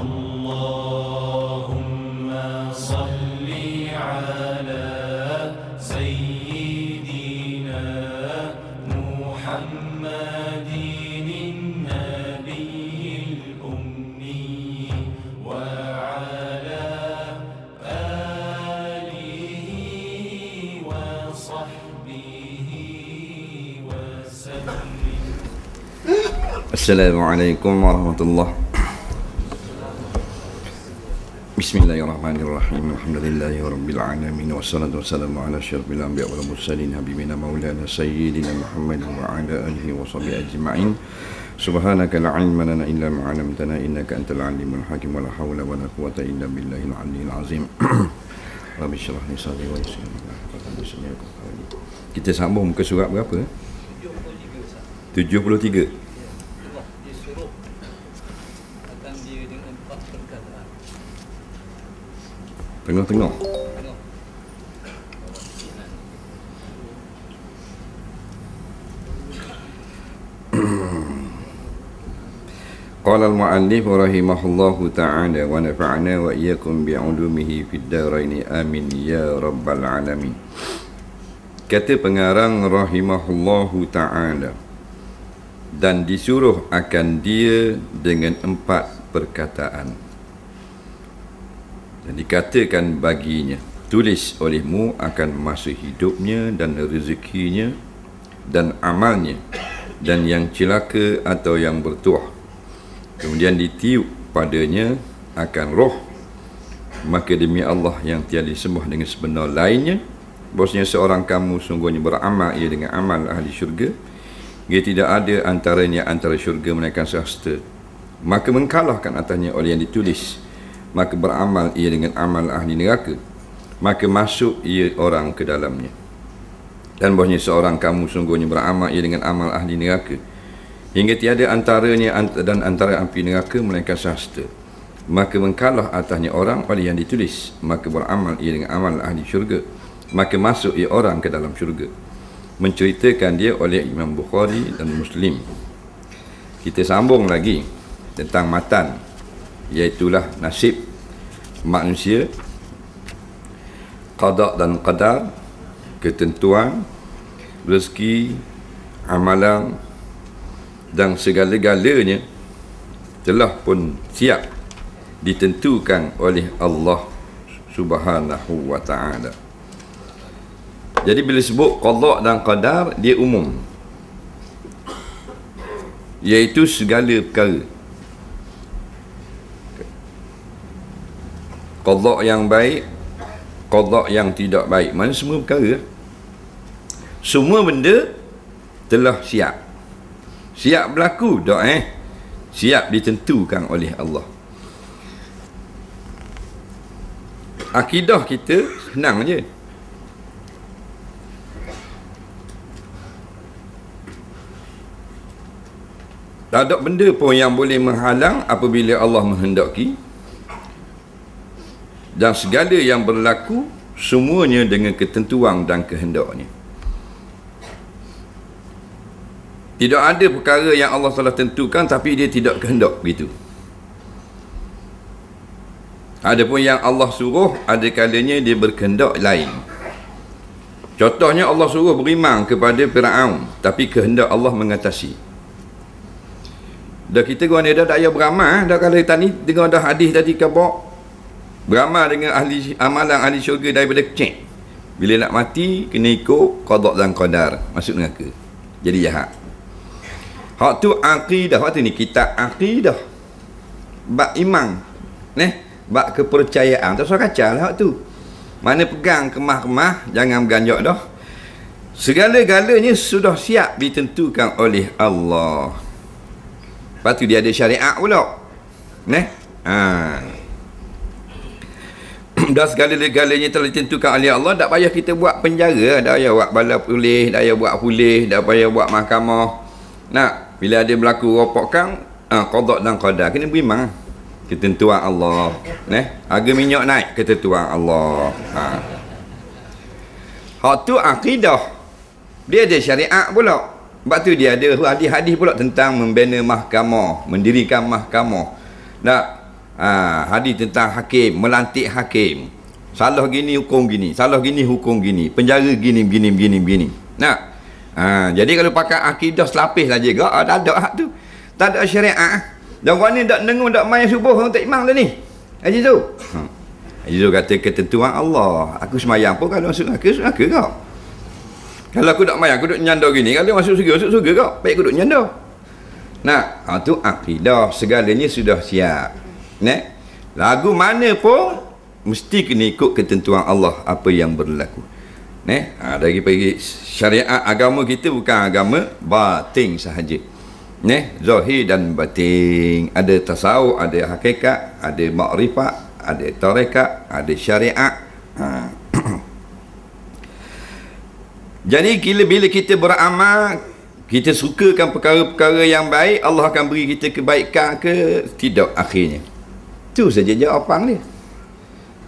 اللهم صل على سيدنا محمد النبي الأمي وعلى آله وصحبه وسلم. Assalamualaikum warahmatullahi Bismillahirrahmanirrahim. Alhamdulillahi rabbil alamin wassalatu wassalamu ala asyrafil anbiya'i wal mursalin habibina maulana sayyidina Muhammad wa ala alihi wa sahbihi ajma'in. Subhanaka la ilma lana illa ma 'allamtana innaka antal alimul hakim wala hawla wala quwwata illa billahil aliyyil 'azim. Rabbi shrah li sadri wa yassir li amri. Kita sambung ke surat berapa? 73. 73. Tengah-tengah tengok قال المؤلف رحمه الله تعالى ونفعنا وإياكم بعلومه في الدارين آمين يا رب العالمين Kata pengarang rahimahullahu ta'ala Dan disuruh akan dia dengan empat perkataan Dan dikatakan baginya Tulis olehmu akan masa hidupnya dan rezekinya Dan amalnya Dan yang celaka atau yang bertuah. Kemudian ditiup padanya akan roh. Maka demi Allah yang tiada disembah dengan sebenar lainnya Bosnya seorang kamu sungguhnya beramal ia dengan amal ahli syurga. Ia tidak ada antaranya antara syurga menaikkan sahasta Maka mengkalahkan atasnya oleh yang ditulis Maka beramal ia dengan amal ahli neraka. Maka masuk ia orang ke dalamnya. Dan bosnya seorang kamu sungguhnya beramal ia dengan amal ahli neraka. Hingga tiada antaranya ant- dan antara api neraka melainkan sahasta Maka mengkalah atasnya orang oleh yang ditulis. Maka beramal ia dengan amal ahli syurga. Maka masuk ia orang ke dalam syurga. Menceritakan dia oleh Imam Bukhari dan Muslim. Kita sambung lagi tentang matan Iaitulah nasib manusia Qada dan qadar Ketentuan Rezeki Amalan dan segala-galanya telah pun siap ditentukan oleh Allah Subhanahu wa taala. Jadi bila sebut qada dan qadar dia umum. Iaitu segala perkara. Qada yang baik, qada yang tidak baik. Mana semua perkara. Semua benda telah siap. Siap berlaku tak eh? Siap ditentukan oleh Allah. Akidah kita senang je. Tak ada benda pun yang boleh menghalang apabila Allah menghendaki. Dan segala yang berlaku semuanya dengan ketentuan dan kehendaknya. Tidak ada perkara yang Allah telah tentukan tapi dia tidak kehendak begitu. Ada pun yang Allah suruh, ada kalanya dia berkehendak lain. Contohnya Allah suruh beriman kepada Fir'aun tapi kehendak Allah mengatasi. Dah kita gua ni dah dah ya beramal, dah kalau tadi dengar dah hadis tadi kabak beramal dengan ahli amalan ahli syurga daripada kecil. Bila nak mati kena ikut qada dan qadar, masuk neraka. Jadi jahat. Hak tu akidah. Hak tu ni kitab akidah. Bak iman. Neh, bak kepercayaan. Tak usah kacau lah hak tu. Mana pegang kemah-kemah, jangan berganjak dah. Segala-galanya sudah siap ditentukan oleh Allah. Lepas tu dia ada syariat pula. Neh? Ha. Dah segala-galanya telah ditentukan oleh Allah. Tak payah kita buat penjara. Tak payah buat bala polis Tak payah buat polis Tak payah buat mahkamah. Nak Bila ada berlaku ropokan ah, Qadok dan qadar Kena beriman. Ketentuan Allah. Neh, Harga minyak naik Ketentuan Allah. Ha. Hak tu akidah. Dia ada syariat pula. Sebab tu dia ada hadis-hadis pula Tentang membina mahkamah Mendirikan mahkamah. Tak ha, hadis tentang hakim melantik hakim. Salah gini hukum gini. Salah gini hukum gini. Penjara gini gini gini gini. Nak? Ha, jadi kalau pakai akidah selapis saja ke ah, tak ada hak tu. Tak ada syariat dan orang ni tak dengar tak main subuh orang tak imam dah ni. Haji tu ha. Haji tu kata ketentuan Allah. Aku semayang pun kalau masuk neraka masuk neraka kau. Kalau aku tak main aku duduk nyanda gini. Kalau masuk surga masuk surga kau. Baik aku duduk nyanda Nah, ha, tu akidah. Segalanya sudah siap. Nah, lagu mana pun mesti kena ikut ketentuan Allah apa yang berlaku. Nah, ha, dari bagi syariat agama kita bukan agama batin sahaja. Nah, zahir dan batin, ada tasawuf, ada hakikat, ada makrifat, ada tarekat, ada syariat. Ha. Jadi bila bila kita beramal kita sukakan perkara-perkara yang baik Allah akan beri kita kebaikan ke tidak akhirnya tu saja jawapan dia.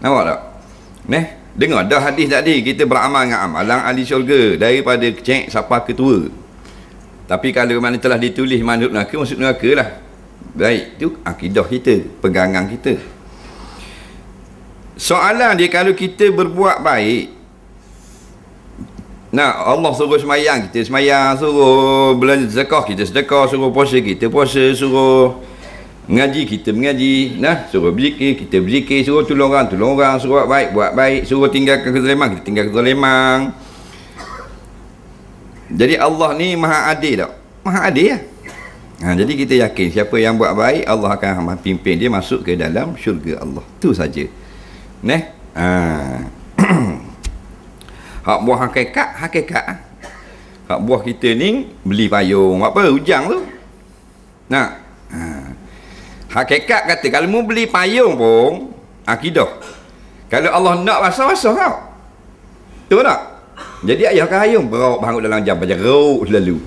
Nampak tak? Neh, dengar dah hadis tadi kita beramal dengan amalan ahli syurga daripada cek siapa ketua tapi kalau mana telah ditulis masuk neraka masuk neraka lah. Baik tu akidah kita pegangan kita. Soalan dia kalau kita berbuat baik Nah, Allah suruh semayang, kita semayang, suruh belanja sedekah, kita sedekah, suruh puasa, kita puasa, suruh mengaji, kita mengaji, nah, suruh berzikir, kita berzikir, suruh tolong orang, tolong orang, suruh buat baik, buat baik, suruh tinggalkan kezaliman, kita tinggal kezaliman. Jadi Allah ni maha adil tak? Maha adil ya. Ha, jadi kita yakin siapa yang buat baik Allah akan pimpin dia masuk ke dalam syurga Allah. Tu saja. Neh. Ha. Hak buah hakikat, hakikat. Hak buah kita ni beli payung. Apa? Hujang tu. Nak. Ha. Hakikat kata kalau mu beli payung pun akidah. Kalau Allah nak basah-basah kau. Tu tak? Jadi ayah kayung berau bangun dalam jam rau lalu.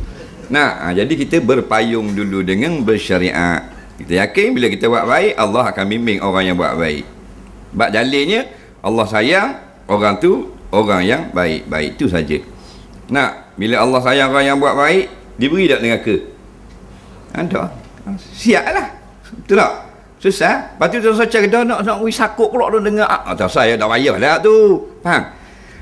Nah, ha, jadi kita berpayung dulu dengan bersyariat. Kita yakin bila kita buat baik, Allah akan bimbing orang yang buat baik. Bak jalinnya Allah sayang orang tu orang yang baik-baik itu saja. Nak bila Allah sayang orang yang buat baik, diberi tak neraka? Ada. Siaplah. Betul tak? Susah. Lepas tu tuan cakap dah nak nak sakut pula tu dengar. Ah, tak saya dah payah lah tu. Faham?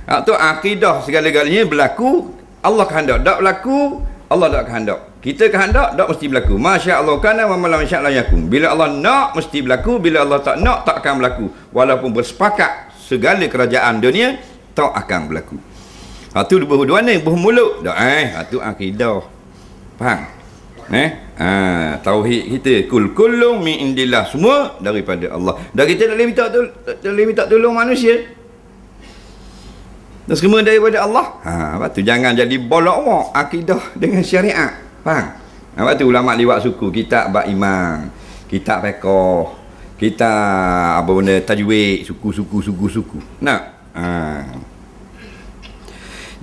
Ah, tu akidah segala-galanya berlaku Allah kehendak. Tak berlaku Allah tak kehendak. Kita kehendak tak mesti berlaku. Masya Allah kana wa malam insya Allah yakum. Bila Allah nak mesti berlaku, bila Allah tak nak tak akan berlaku. Walaupun bersepakat segala kerajaan dunia tak akan berlaku. Ha tu dua-dua ni bermuluk dah eh ha tu akidah. Faham? Eh? Ha tauhid kita kul kullu min indillah semua daripada Allah. Dan kita tak boleh minta tak boleh minta tolong manusia. Dan semua daripada Allah. Ha lepas tu jangan jadi bolok wak akidah dengan syariat. Faham? Ha, lepas tu ulama liwat suku kita bab iman, kita fiqh, kita apa benda tajwid, suku-suku suku-suku. Nak? Ha.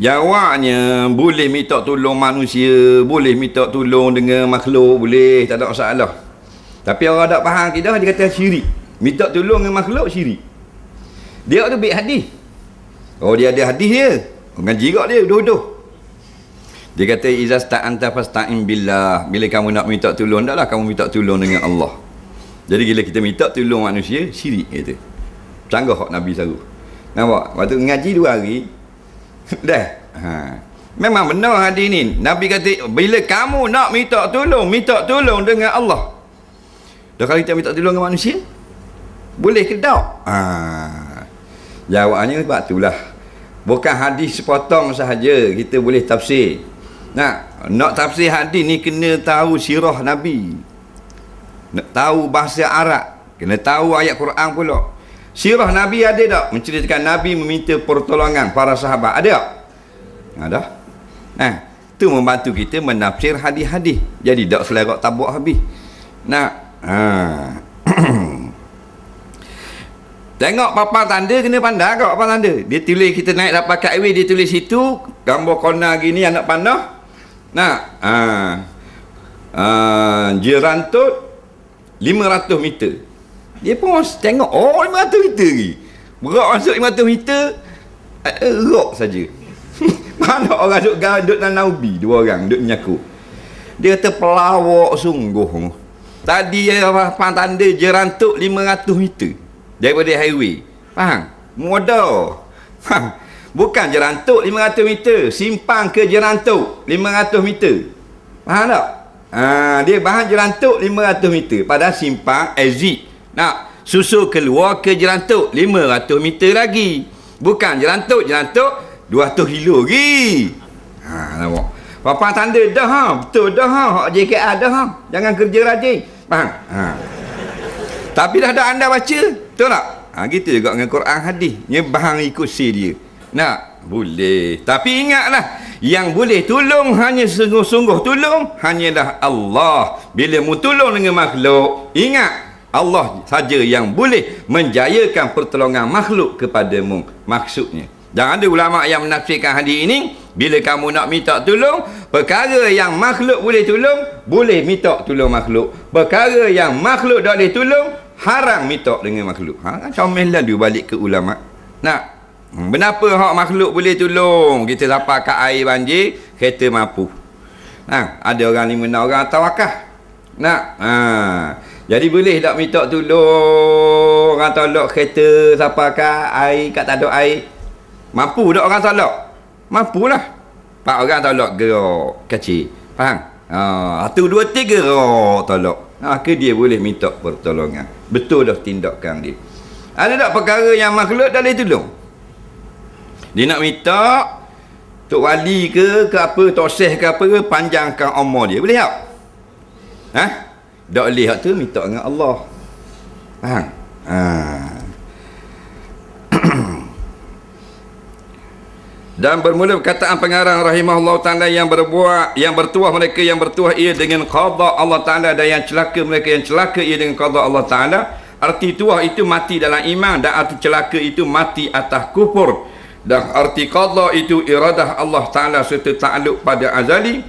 Jawabnya boleh minta tolong manusia, boleh minta tolong dengan makhluk, boleh, tak ada masalah. Tapi orang tak faham kita dia kata syirik. Minta tolong dengan makhluk syirik. Dia tu baik hadis. Oh dia ada hadis dia. Ngaji kat dia duduk. Dia kata iza sta'anta fasta'in billah. Bila kamu nak minta tolong taklah kamu minta tolong dengan Allah. Jadi bila kita minta tolong manusia syirik kata. Canggah hak Nabi saru. Nampak? Waktu ngaji dua hari Dah. Ha. Memang benar hadis ni. Nabi kata bila kamu nak minta tolong, minta tolong dengan Allah. Dah kalau kita minta tolong dengan manusia? Boleh ke tak? Ha. Jawabnya sebab itulah. Bukan hadis sepotong sahaja kita boleh tafsir. Nak nak tafsir hadis ni kena tahu sirah Nabi. Nak tahu bahasa Arab. Kena tahu ayat Quran pula. Sirah Nabi ada tak? Menceritakan Nabi meminta pertolongan para sahabat. Ada tak? Ada. Nah, tu membantu kita menafsir hadis-hadis. Jadi tak selerak tabuk habis. Nah, ha. Tengok papa tanda kena pandang kau papa tanda. Dia tulis kita naik dapat kat highway dia tulis situ gambar kona gini anak panah. Nah, ha. Uh, jerantut 500 meter dia pun tengok oh 500 meter lagi berat masuk 500 meter eh, erok saja mana orang duduk duduk dalam naubi dua orang duduk menyaku dia kata pelawak sungguh Tadi papan tanda jerantuk 500 meter daripada highway. Faham? Mudah. Faham? Bukan jerantuk 500 meter, simpang ke jerantuk 500 meter. Faham tak? Ha, dia bahan jerantuk 500 meter pada simpang exit. Nak susul keluar ke jerantuk 500 meter lagi. Bukan jerantuk, jerantuk 200 kilo lagi. Ha, nampak. Papan tanda dah ha. Betul dah ha. Hak JKR dah ha. Jangan kerja rajin. Faham? Ha. Tapi dah ada anda baca. Betul tak? Ha, gitu juga dengan Quran hadis. Dia bahang ikut si dia. Nak? Boleh. Tapi ingatlah. Yang boleh tolong hanya sungguh-sungguh tolong. Hanyalah Allah. Bila mu tolong dengan makhluk. Ingat. Allah saja yang boleh menjayakan pertolongan makhluk kepadamu. Maksudnya. Jangan ada ulama yang menafsirkan hadis ini. Bila kamu nak minta tolong, perkara yang makhluk boleh tolong, boleh minta tolong makhluk. Perkara yang makhluk tak boleh tolong, haram minta dengan makhluk. Ha, kan comel lalu balik ke ulama. Nak? Hmm, Kenapa hak makhluk boleh tolong? Kita sampai kat air banjir, kereta mampu. Ha, ada orang lima orang tawakah. Nak? Ha. Jadi boleh tak minta tolong orang tolak kereta sampai kat air, kat tak ada air? Mampu tak orang tolak? Mampulah. Pak orang tolak gerak kecil. Faham? Ha, satu dua tiga gerak tolak. Ha, ke dia boleh minta pertolongan. Betul dah tindakan dia. Ada tak perkara yang makhluk dah boleh tolong? Dia nak minta Tok Wali ke, ke apa, Toseh ke apa panjangkan umur dia. Boleh tak? Ha? Tak boleh tu, minta dengan Allah. Faham? Ha. Dan bermula perkataan pengarang rahimahullah taala yang berbuat yang bertuah mereka yang bertuah ia dengan qada Allah taala dan yang celaka mereka yang celaka ia dengan qada Allah taala. Arti tuah itu mati dalam iman dan arti celaka itu mati atas kufur. Dan arti qada itu iradah Allah taala serta takluk pada azali.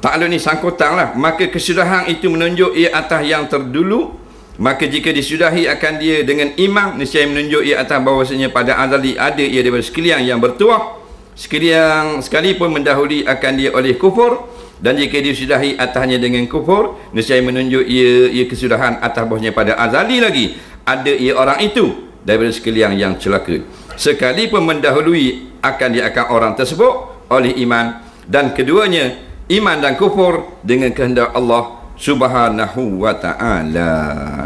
Takluk ni sangkutan lah. Maka kesudahan itu menunjuk ia atas yang terdulu. Maka jika disudahi akan dia dengan imam Nescaya menunjuk ia atas bahawasanya pada azali ada ia daripada sekalian yang bertuah. Sekalian sekalipun mendahului akan dia oleh kufur. Dan jika disudahi atasnya dengan kufur Nescaya menunjuk ia, ia kesudahan atas bahawasanya pada azali lagi. Ada ia orang itu daripada sekalian yang celaka. Sekalipun mendahului akan dia akan orang tersebut oleh iman. Dan keduanya iman dan kufur dengan kehendak Allah subhanahu wa ta'ala.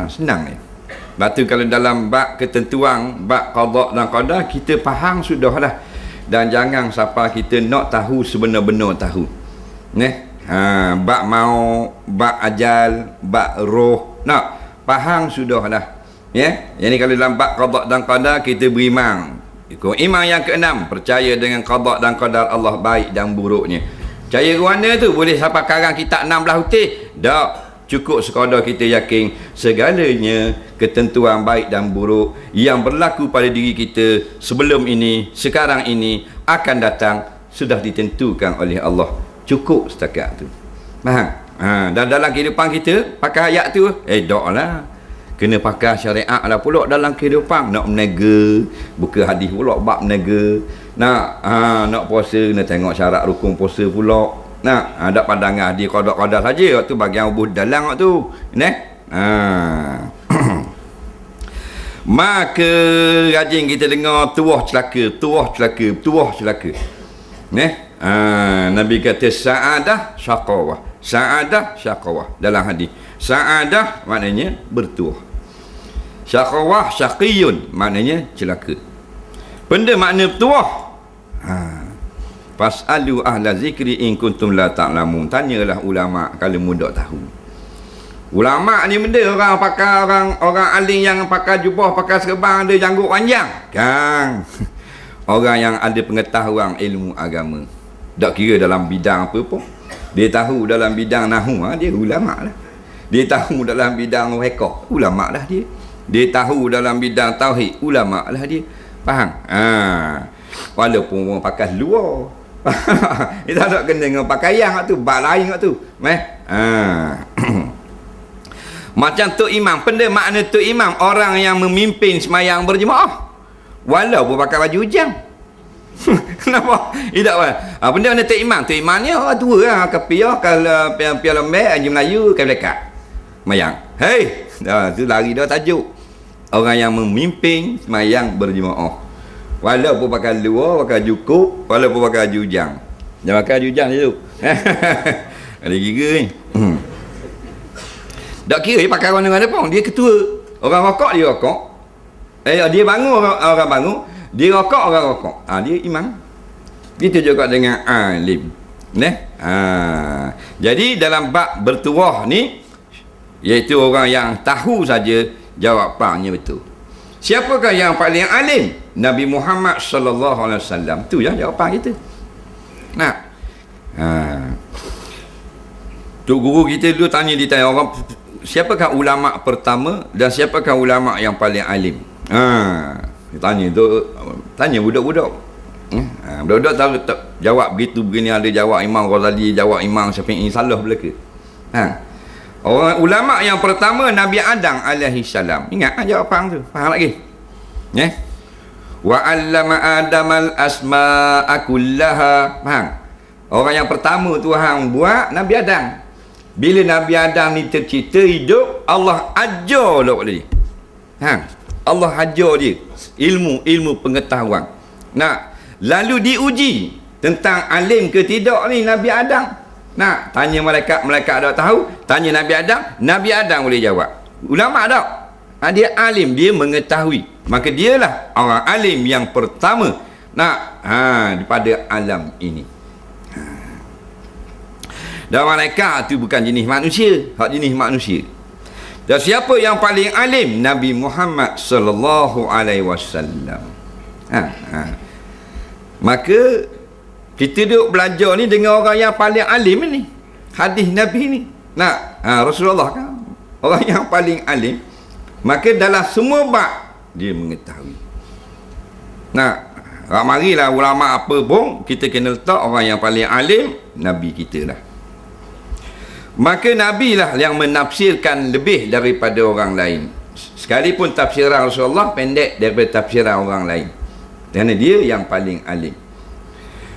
Senang ni. Batu kalau dalam bab ketentuan bab qada dan qadar kita faham sudahlah dan jangan siapa kita nak tahu sebenar-benar tahu. Ne ha bab mau bab ajal bab roh. Nak? Faham sudahlah ya? Yeah? kalau dalam bab qada dan qadar kita beriman. Ikut iman yang keenam percaya dengan qada dan qadar Allah baik dan buruknya Percaya ke mana tu? Boleh sampai karang kita 16 hutih? Tak. Cukup sekadar kita yakin segalanya ketentuan baik dan buruk yang berlaku pada diri kita sebelum ini, sekarang ini, akan datang sudah ditentukan oleh Allah. Cukup setakat tu. Faham? Ha, dan dalam kehidupan kita, pakai ayat tu, eh tak lah. Kena pakai syariat lah pula dalam kehidupan. Nak menega, buka hadis pula, bab menega nak ha, nak puasa nak tengok syarat rukun puasa pula. Nak ada ha, pandangan dia kodok-kodok saja. Waktu bagian ubuh dalam waktu ne ha. Maka rajin kita dengar tuah celaka tuah celaka tuah celaka. Ne ha, nabi kata saadah syaqawah. Saadah syaqawah. Dalam hadis saadah maknanya bertuah. Syaqawah syaqiyun maknanya celaka. Benda makna tuah Ha. Fas'alu ahla zikri in kuntum la ta'lamun. Tanyalah ulama kalau mudak tahu. Ulama ni benda orang pakai orang orang alim yang pakai jubah, pakai serban ada janggut panjang. Kang. Orang yang ada pengetahuan ilmu agama. Tak kira dalam bidang apa pun. Dia tahu dalam bidang nahu, ha? dia ulama lah. Dia tahu dalam bidang rekod, ulama lah dia. Dia tahu dalam bidang tauhid, ulama lah dia. Faham? Ha walaupun orang pakai luar itu tak kena dengan pakaian tu bak lain tu meh? Ha. macam tu imam benda makna tu imam orang yang memimpin semayang berjemaah. Walaupun pakai baju hujang. Kenapa? Tidak apa. Ha, benda mana tu imam. Tu imamnya oh, tua lah. Kapiah kalau piala mai haji Melayu kan dekat mayang. Hei, dah tu lari dah tajuk. Orang yang memimpin semayang berjemaah. Walaupun pakai luar, pakai cukup, walaupun pakai jujang. Jangan pakai jujang je tu. Ada kira ni. Tak kira dia pakai mana-mana pun. Dia ketua. Orang rokok, dia rokok. Eh, dia bangun, orang, orang bangun. Dia rokok, orang rokok. Ha, dia imam. Gitu juga dengan alim. Neh? Ha. Jadi dalam bab bertuah ni, iaitu orang yang tahu saja jawapannya betul. Siapakah yang paling alim? Nabi Muhammad sallallahu alaihi wasallam. Tu ya jawapan kita. Nah. Ha. Tu guru kita dulu tanya ditanya orang siapakah ulama pertama dan siapakah ulama yang paling alim? Ha, dia tanya tu tanya budak-budak. Ha, budak-budak tahu tak jawab begitu begini ada jawab Imam Ghazali, jawab Imam Syafi'i salah belaka. Ha. Orang ulama yang pertama Nabi Adam alaihi salam. Ingat ah jawapan tu. Faham lagi? Ya. Yeah? Wa 'allama Adam al-asma'a kullaha. Faham? Orang yang pertama Tuhan buat Nabi Adam. Bila Nabi Adam ni tercipta hidup, Allah ajar lah dia. Ha? Allah ajar dia ilmu ilmu pengetahuan. Nah, lalu diuji tentang alim ke tidak ni Nabi Adam. Nah, tanya malaikat, malaikat ada tahu, tanya Nabi Adam, Nabi Adam boleh jawab. Ulama tak? Ha, dia alim, dia mengetahui. Maka dialah orang alim yang pertama nak ha daripada alam ini. Dan malaikat tu bukan jenis manusia, hak jenis manusia. Dan siapa yang paling alim? Nabi Muhammad sallallahu alaihi wasallam. Ha, ha. Maka kita duduk belajar ni dengan orang yang paling alim ni. Hadis Nabi ni. Nak, ha, Rasulullah kan orang yang paling alim. Maka dalam semua bab dia mengetahui. Nak, ramarilah ulama apa pun kita kena letak orang yang paling alim Nabi kita lah. Maka Nabi lah yang menafsirkan lebih daripada orang lain. Sekalipun tafsiran Rasulullah pendek daripada tafsiran orang lain. Kerana dia yang paling alim.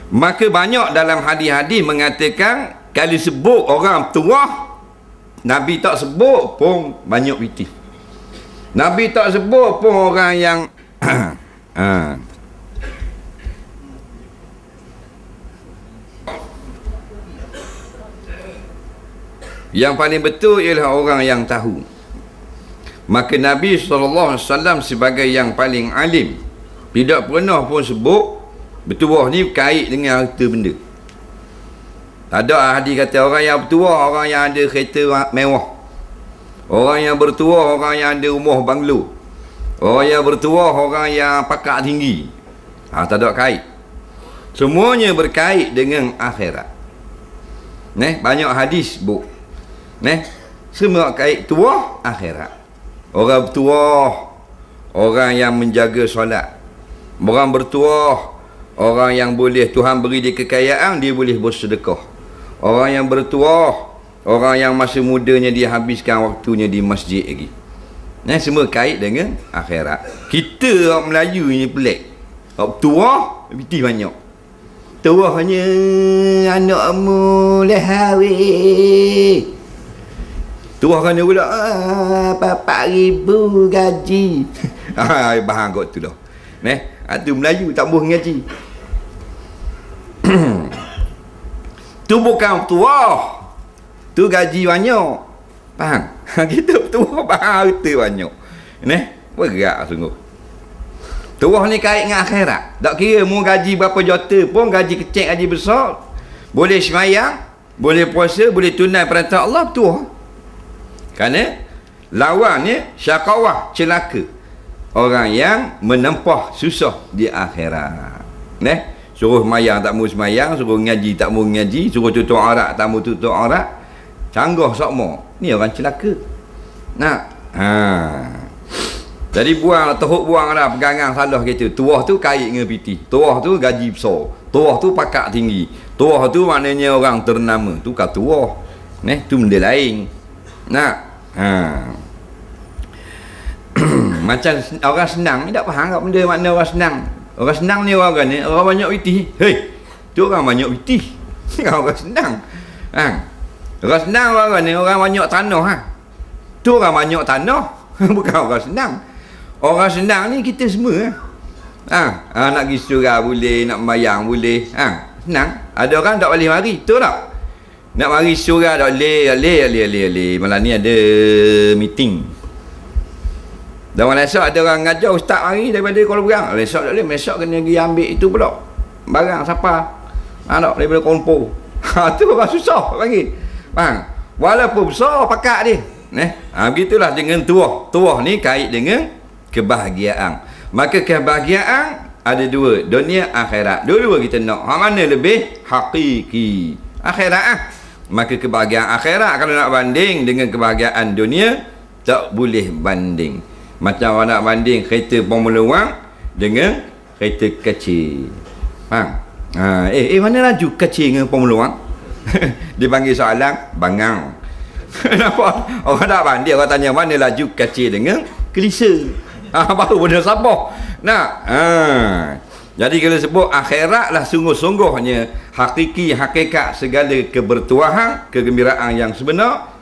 Maka banyak dalam hadis-hadis mengatakan kalau sebut orang tua Nabi tak sebut pun banyak piti. Nabi tak sebut pun orang yang ha. Yang paling betul ialah orang yang tahu. Maka Nabi SAW sebagai yang paling alim tidak pernah pun sebut bertuah ni kait dengan harta benda. Tak ada hadis kata orang yang bertuah, orang yang ada kereta mewah. Orang yang bertuah, orang yang ada rumah banglo. Orang yang bertuah, orang yang pakak tinggi. Ha, tak ada kait. Semuanya berkait dengan akhirat. Neh, banyak hadis bu. Neh, semua kait tua akhirat. Orang bertuah, orang yang menjaga solat. Orang bertuah, orang yang boleh Tuhan beri dia kekayaan, dia boleh bersedekah. Orang yang bertuah, orang yang masa mudanya dia habiskan waktunya di masjid lagi. Nah, semua kait dengan akhirat. Kita orang Melayu ni pelik. Orang tua, piti banyak. Tua hanya anakmu lehawi. Tua kan pula ah, Bapak ribu gaji ah, Bahan kot tu dah Neh, Itu Melayu tak boleh ngaji Tu bukan tua Tu gaji banyak Faham? Kita tua bahan harta banyak Neh, Berat sungguh. Tua ni kait dengan akhirat. Tak kira mau gaji berapa juta pun Gaji kecil, gaji besar Boleh semayang Boleh puasa, boleh tunai perintah Allah Tua Kerana Lawannya syakawah, celaka. Orang yang menempah susah di akhirat. Neh Suruh mayang tak mau semayang Suruh ngaji tak mau ngaji Suruh tutup arak tak mau tutup arak Canggah sokmo Ni orang celaka. Nak ha. Jadi buang Teruk buang lah Pegangan salah gitu Tuah tu kait dengan piti. Tuah tu gaji besar. Tuah tu pakak tinggi. Tuah tu maknanya orang ternama. Tu kata tuah. Neh tu benda lain. Nak ha. Macam orang senang ni tak faham tak benda makna orang senang. Orang senang ni orang ni Orang banyak witi Hei Tu orang banyak witi orang senang. Ha. Orang senang orang ni Orang banyak tanah ha. tu orang banyak tanah bukan orang senang. Orang senang ni kita semua eh. ha, ha, nak pergi surah boleh nak membayang boleh ha, senang. Ada orang tak boleh mari tu tak? Nak mari surah tak boleh boleh boleh boleh, boleh. malam ni ada meeting. Dan malam esok ada orang ngajar ustaz mari daripada Kuala Berang esok tak boleh esok kena pergi ambil itu pula. Barang siapa? Ha, tak daripada Lumpur. Ha, tu orang susah panggil faham walaupun besar pakat dia. Eh ha, begitulah dengan tuah. Tuah ni kait dengan kebahagiaan. Maka kebahagiaan ada dua dunia akhirat. Dua-dua kita nak. Ha, mana lebih? Hakiki. Akhirat ah. Maka kebahagiaan akhirat kalau nak banding dengan kebahagiaan dunia tak boleh banding. Macam orang nak banding kereta Formula 1 dengan kereta kecil. Faham ha, eh, eh mana laju kecil dengan Formula 1 dia panggil soalan bangang. Kenapa? Orang tak banding Orang tanya mana laju kecil dengan Kelisa ha, Baru benda sabar Nah ha. Jadi kalau sebut akhirat lah sungguh-sungguhnya Hakiki, hakikat segala kebertuahan Kegembiraan yang sebenar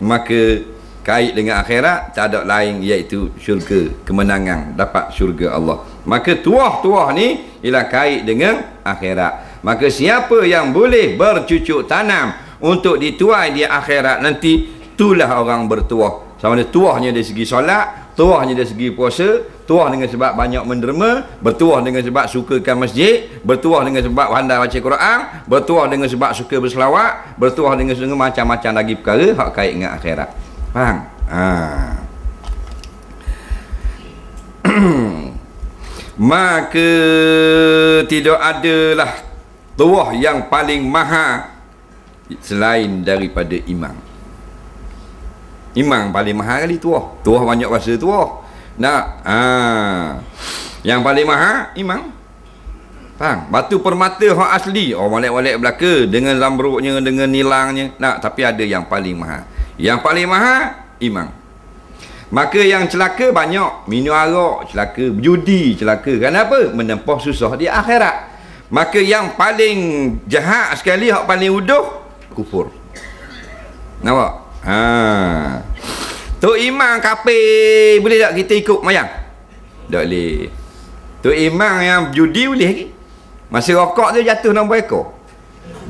Maka kait dengan akhirat Tak ada lain iaitu syurga Kemenangan dapat syurga Allah. Maka tuah-tuah ni Ialah kait dengan akhirat Maka siapa yang boleh bercucuk tanam untuk dituai di akhirat nanti itulah orang bertuah. Sama ada tuahnya dari segi solat tuahnya dari segi puasa tuah dengan sebab banyak menderma bertuah dengan sebab sukakan masjid bertuah dengan sebab pandai baca Quran bertuah dengan sebab suka berselawat bertuah dengan sebab macam-macam lagi perkara hak kait dengan akhirat. Faham? Ha. maka tidak adalah tuah yang paling mahal selain daripada imam. Imam paling mahal kali tuah. Tuah banyak bahasa tuah. Nak ha. yang paling mahal imam. Faham? Batu permata hak asli. Oh walek-walek belaka. Dengan zamruknya dengan nilangnya. Nak tapi ada yang paling mahal yang paling mahal imam. Maka yang celaka banyak. Minum arak celaka. Berjudi celaka. Kenapa? Menempuh susah di akhirat maka yang paling jahat sekali hak paling uduh kufur. Nampak? Ha. Tu imam kafir boleh tak kita ikut mayang? Tak boleh. Tu imam yang judi boleh lagi. Masa rokok tu jatuh nombor ekor.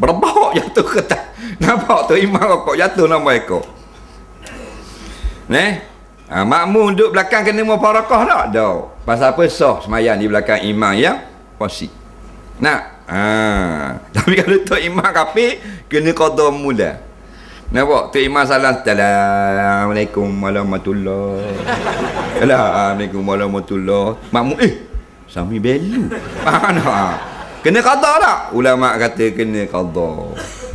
Berbak jatuh ke tak nampak tu imam rokok jatuh nombor ekor? Neh, ha, makmum duduk belakang kena mau parakoh tak? Tak. Pasal apa sah semayang di belakang imam yang posik. Nak? Ha. Tapi kalau tu imam kafir, kena qada mula. Nampak? Tu imam salam. Assalamualaikum warahmatullahi Assalamualaikum warahmatullahi Makmum, eh, sami belu. Faham tak? Ha. Kena qada tak? Ulama kata kena qada.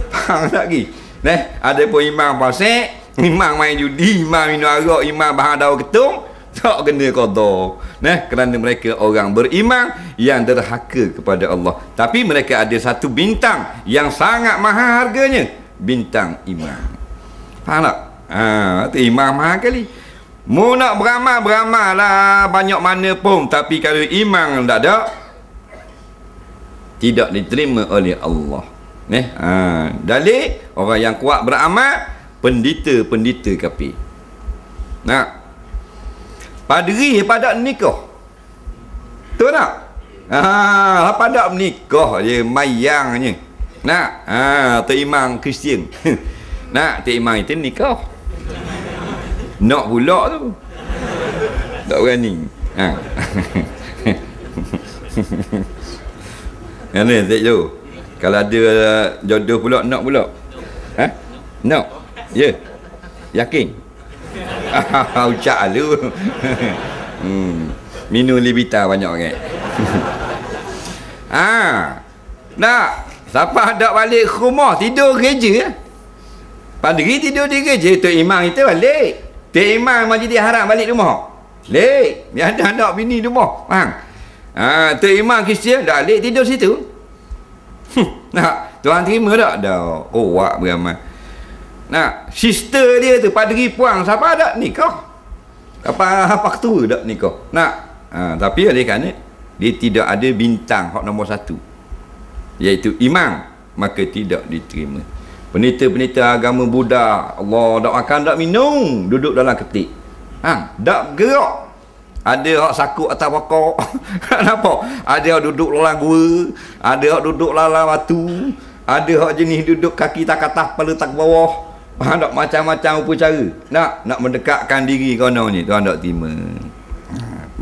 Faham tak lagi? Neh, ada pun imam pasik, imam main judi, imam minum arak, imam bahan daun ketung, tak kena qada. Nah, kerana mereka orang beriman yang derhaka kepada Allah. Tapi mereka ada satu bintang yang sangat mahal harganya, bintang iman. Faham tak? Ha, tu iman mahal kali. Mu nak beramal, beramal lah banyak mana pun. Tapi kalau iman tak ada, tidak diterima oleh Allah. Neh, ha, dalil orang yang kuat beramal, pendita-pendita kafir. Nah, Padri pada nikah. Betul tak? Ha, pada menikah je mayangnya. Nak, ha, tu imam Kristian. Nak, tu imam itu nikah. Nak pula tu. Tak berani. Ha. Yang ni, tu. Kalau ada jodoh pula, nak pula. Ha? Nak? Ya? Yeah. Yakin? Ucap lu. hmm. Minum libita banyak kan. ha. Nak. Siapa ada balik rumah tidur gereja. Padri tidur di gereja tu imam itu balik. Tu imam majlis haram balik rumah. Lek, dia ada anak bini rumah. Faham? Ha, tu imam Kristian dah balik tidur situ. Nak, tuan terima tak? Dah. Oh, wak beramal. Nah, sister dia tu padri puang siapa ada nikah? Apa apa tu dak nikah? Nak. Ha, tapi oleh kerana dia tidak ada bintang hak nombor satu iaitu imam maka tidak diterima Penita-penita agama Buddha, Allah tak makan, tak minum, duduk dalam ketik. Ha, tak gerak. Ada hak sakut atas pokok. Nampak? Ada hak duduk dalam gua, ada hak duduk dalam batu, ada hak jenis duduk kaki tak atas, kepala tak bawah. Ha, tak macam-macam upacara. Nak nak mendekatkan diri kono ni, tuan tak terima.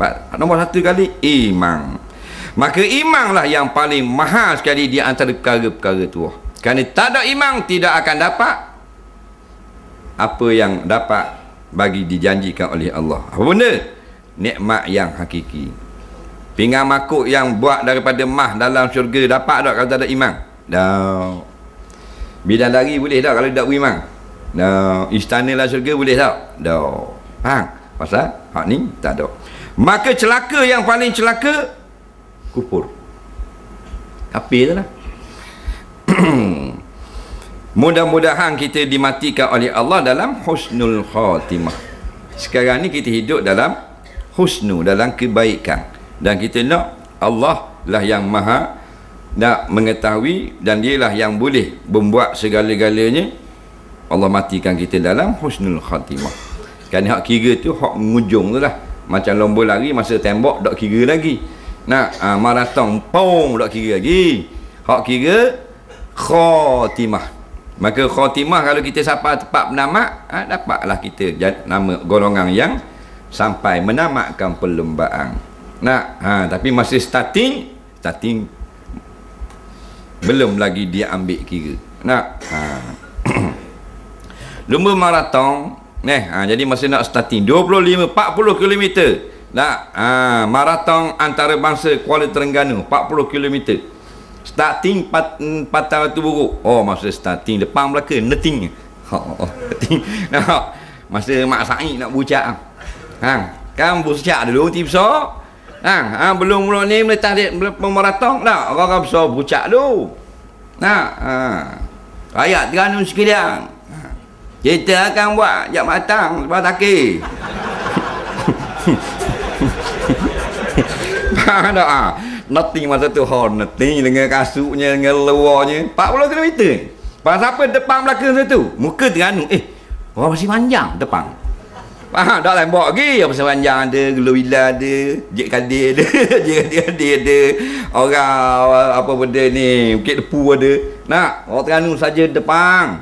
Ha, nombor satu kali iman. Maka iman lah yang paling mahal sekali di antara perkara-perkara tu. Kerana tak ada iman tidak akan dapat apa yang dapat bagi dijanjikan oleh Allah. Apa benda? Nikmat yang hakiki. Pinggan makuk yang buat daripada mah dalam syurga dapat tak kalau tak ada iman? Tak. Bidadari boleh tak kalau tak beriman? Tak. Istana dalam syurga boleh tak? Tak. Faham? Pasal hak ni tak ada. Maka celaka yang paling celaka kufur. Kafir tu lah. Mudah-mudahan kita dimatikan oleh Allah dalam husnul khatimah. Sekarang ni kita hidup dalam husnu, dalam kebaikan. Dan kita nak Allah lah yang maha nak mengetahui dan dialah yang boleh membuat segala-galanya Allah matikan kita dalam husnul khatimah. Kan hak kira tu hak mengujung tu lah. Macam lomba lari masa tembok tak kira lagi. Nak uh, maraton pong tak kira lagi. Hak kira khatimah. Maka khatimah kalau kita sampai tepat menamak, ha, dapatlah kita nama golongan yang sampai menamatkan perlombaan. Nak, ha, tapi masih starting, starting belum lagi dia ambil kira. Nak, ha. Lumba maraton, eh, ha, jadi masih nak starting 25 40 km. Nak, ha, maraton antara bangsa Kuala Terengganu 40 km. Starting pat, patah tu buruk. Oh, masa starting depan belakang neting. Oh, oh, masa Mak Said nak bucak. Ha, kan bucak dulu tim besar. Ha, ha belum belum ni meletak dia pemaraton dah. Orang-orang besar bucak dulu. Nah, ha. Rakyat Terengganu sekalian. Kita akan buat jam matang lepas takir. Faham tak? Ha? Nothing masa tu ha, Nothing. Dengan kasutnya Dengan luarnya 40 km Pasal apa depan belakang tu? Muka Terengganu Eh Orang masih panjang depan. Faham tak? Lembok lagi Orang masih panjang ada Gelowila ada Jek Kadir ada Jek Kadir ada, ada. Orang Apa benda ni Bukit Depu ada. Nak Orang Terengganu saja depan.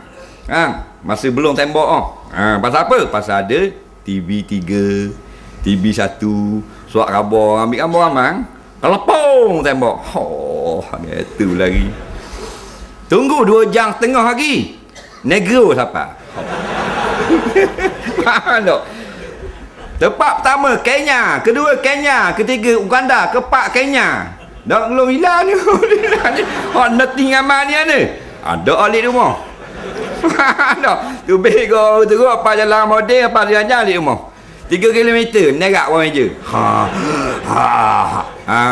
Ha, Masih belum tembok oh. ha, Pasal apa Pasal ada TV 3 TV 1 Suat khabar Ambil gambar amang Kelepong tembok. Oh, itu lagi. Tunggu dua jam setengah lagi. Negro siapa? Faham tak? Tempat pertama Kenya, kedua Kenya, ketiga Uganda, keempat Kenya. Dak belum hilang ni. Hak nothing ni ada. Ada alik rumah. Tak? Tu bego tu apa jalan model apa jalan alik rumah. 3 km nerak orang meja. Ha. Ha. Ha.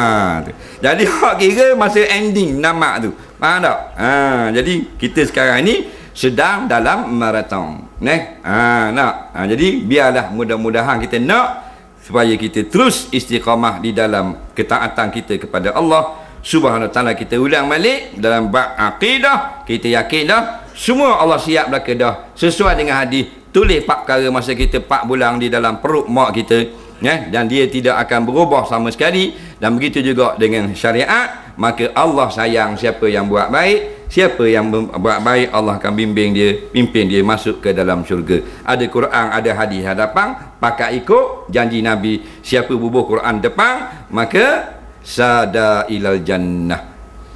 Tu. Jadi hak kira masa ending nama tu. Faham tak? Ha, jadi kita sekarang ni sedang dalam maraton. Neh. Ha, nak. Ha, jadi biarlah mudah-mudahan kita nak supaya kita terus istiqamah di dalam ketaatan kita kepada Allah Subhanahu taala kita ulang balik dalam bab akidah kita yakin dah semua Allah siap belaka dah. Sesuai dengan hadis tulis pak perkara masa kita pak bulan di dalam perut mak kita ya. Dan dia tidak akan berubah sama sekali. Dan begitu juga dengan syariat maka Allah sayang siapa yang buat baik. Siapa yang buat baik Allah akan bimbing dia pimpin dia masuk ke dalam syurga. Ada Quran ada hadis hadapan pakai ikut janji Nabi. Siapa bubuh Quran depan maka sada ilal jannah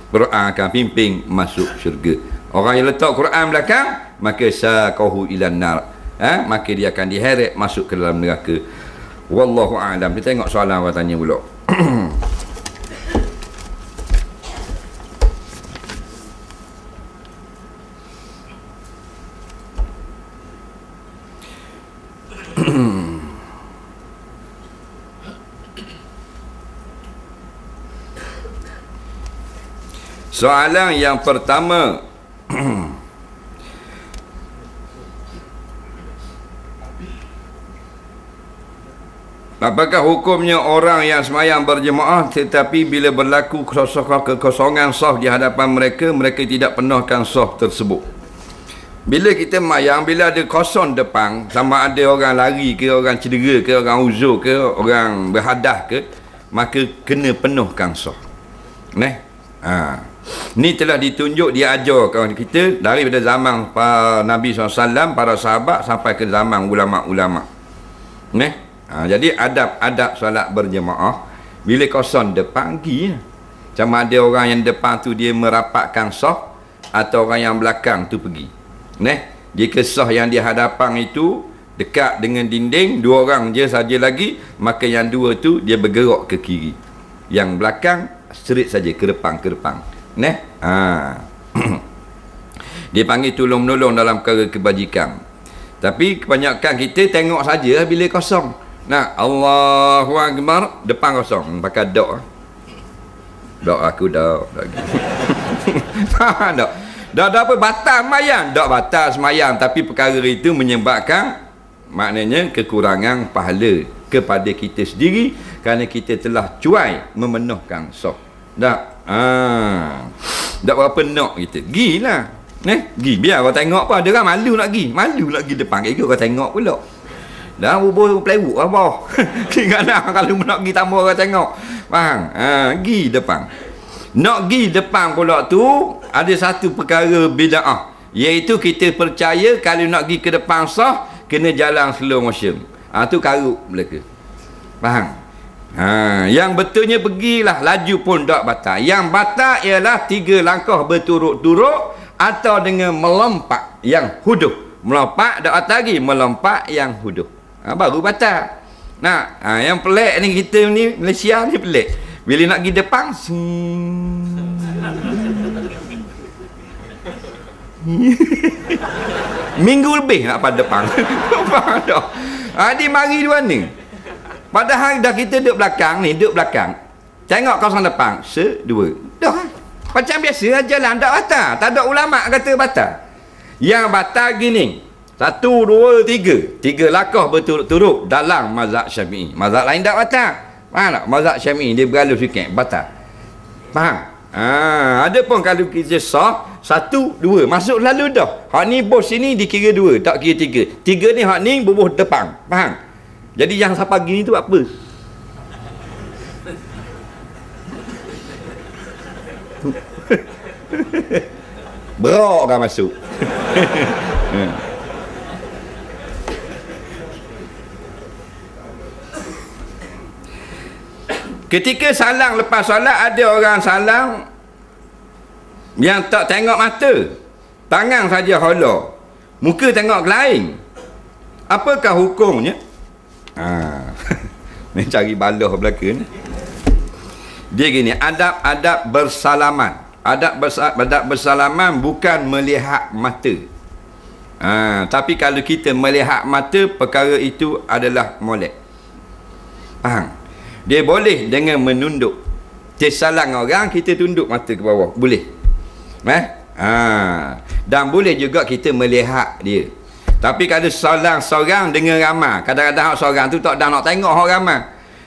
Quran akan pimpin masuk syurga orang yang letak Quran belakang maka saqahu ilan nar. Ha? maka dia akan diheret masuk ke dalam neraka. Wallahu a'lam. Kita tengok soalan orang tanya pula. Soalan yang pertama Apakah hukumnya orang yang semayang berjemaah tetapi bila berlaku kekosongan sah di hadapan mereka mereka tidak penuhkan sah tersebut? Bila kita mayang bila ada kosong depan sama ada orang lari ke orang cedera ke orang uzur ke orang berhadah ke maka kena penuhkan soh. Neh? Ha. Ni telah ditunjuk dia ajar kawan kita daripada zaman Nabi SAW para sahabat sampai ke zaman ulama-ulama neh ha. jadi adab-adab solat berjemaah bila kosong depan pergi macam ada orang yang depan tu dia merapatkan soh atau orang yang belakang tu pergi Neh, jika sah yang di hadapan itu dekat dengan dinding, dua orang je saja lagi, maka yang dua tu dia bergerak ke kiri. Yang belakang serit saja ke depan ke depan. Neh. Ha. dia panggil tolong menolong dalam perkara kebajikan. Tapi kebanyakan kita tengok saja bila kosong. Nah, Allahu Akbar depan kosong pakai dok. Dok aku dok. Faham tak? Dah ada apa batal semayang? Tak batal semayang tapi perkara itu menyebabkan maknanya kekurangan pahala kepada kita sendiri kerana kita telah cuai memenuhkan sok. Tak? Ah. Tak berapa nak kita. Gilah. Eh, gi biar kau tengok apa ada kan malu nak gi. Malu nak gi depan ke kau tengok pula. Dah bubuh playbook apa. Kadang kalau nak gi tambah kau tengok. Faham? Ah, gi depan. Nak gi depan pula tu ada satu perkara bida'ah iaitu kita percaya kalau nak pergi ke depan sah kena jalan slow motion ha, tu karuk mereka faham ha, yang betulnya pergilah laju pun tak batal yang batal ialah tiga langkah berturut-turut atau dengan melompat yang huduh melompat batal lagi melompat yang huduh ha, baru batal nah ha, yang pelik ni kita ni Malaysia ni pelik bila nak pergi depan Minggu lebih nak pada depan. Faham tak? Ha, mari dua ni. Padahal dah kita duduk belakang ni, duduk belakang. Tengok kawasan depan. Se, dua. Dah. Macam biasa jalan tak batal. Tak ada ulama kata batal. Yang batal gini. Satu, dua, tiga. Tiga lakah berturut-turut dalam mazhab syafi'i. Mazhab lain tak batal. Faham tak? Mazhab syafi'i dia beralus sikit. Batal. Faham? Ha, ada pun kalau kita sah satu, dua masuk lalu dah. Hak ni bos sini dikira dua, tak kira tiga. Tiga ni hak ni bubuh depan. Faham? Jadi yang siapa gini tu apa? Berok kan masuk. Ketika salang lepas solat ada orang salang yang tak tengok mata. Tangan saja hola. Muka tengok ke lain. Apakah hukumnya? Ha. Ni cari balah belaka ni. Dia gini, adab-adab bersalaman. Adab, bersa adab bersalaman bukan melihat mata. Ha, tapi kalau kita melihat mata, perkara itu adalah molek. Faham? dia boleh dengan menunduk tersalang orang kita tunduk mata ke bawah boleh eh ha. dan boleh juga kita melihat dia tapi kalau salang seorang dengan ramai kadang-kadang seorang tu tak dah nak tengok orang ramai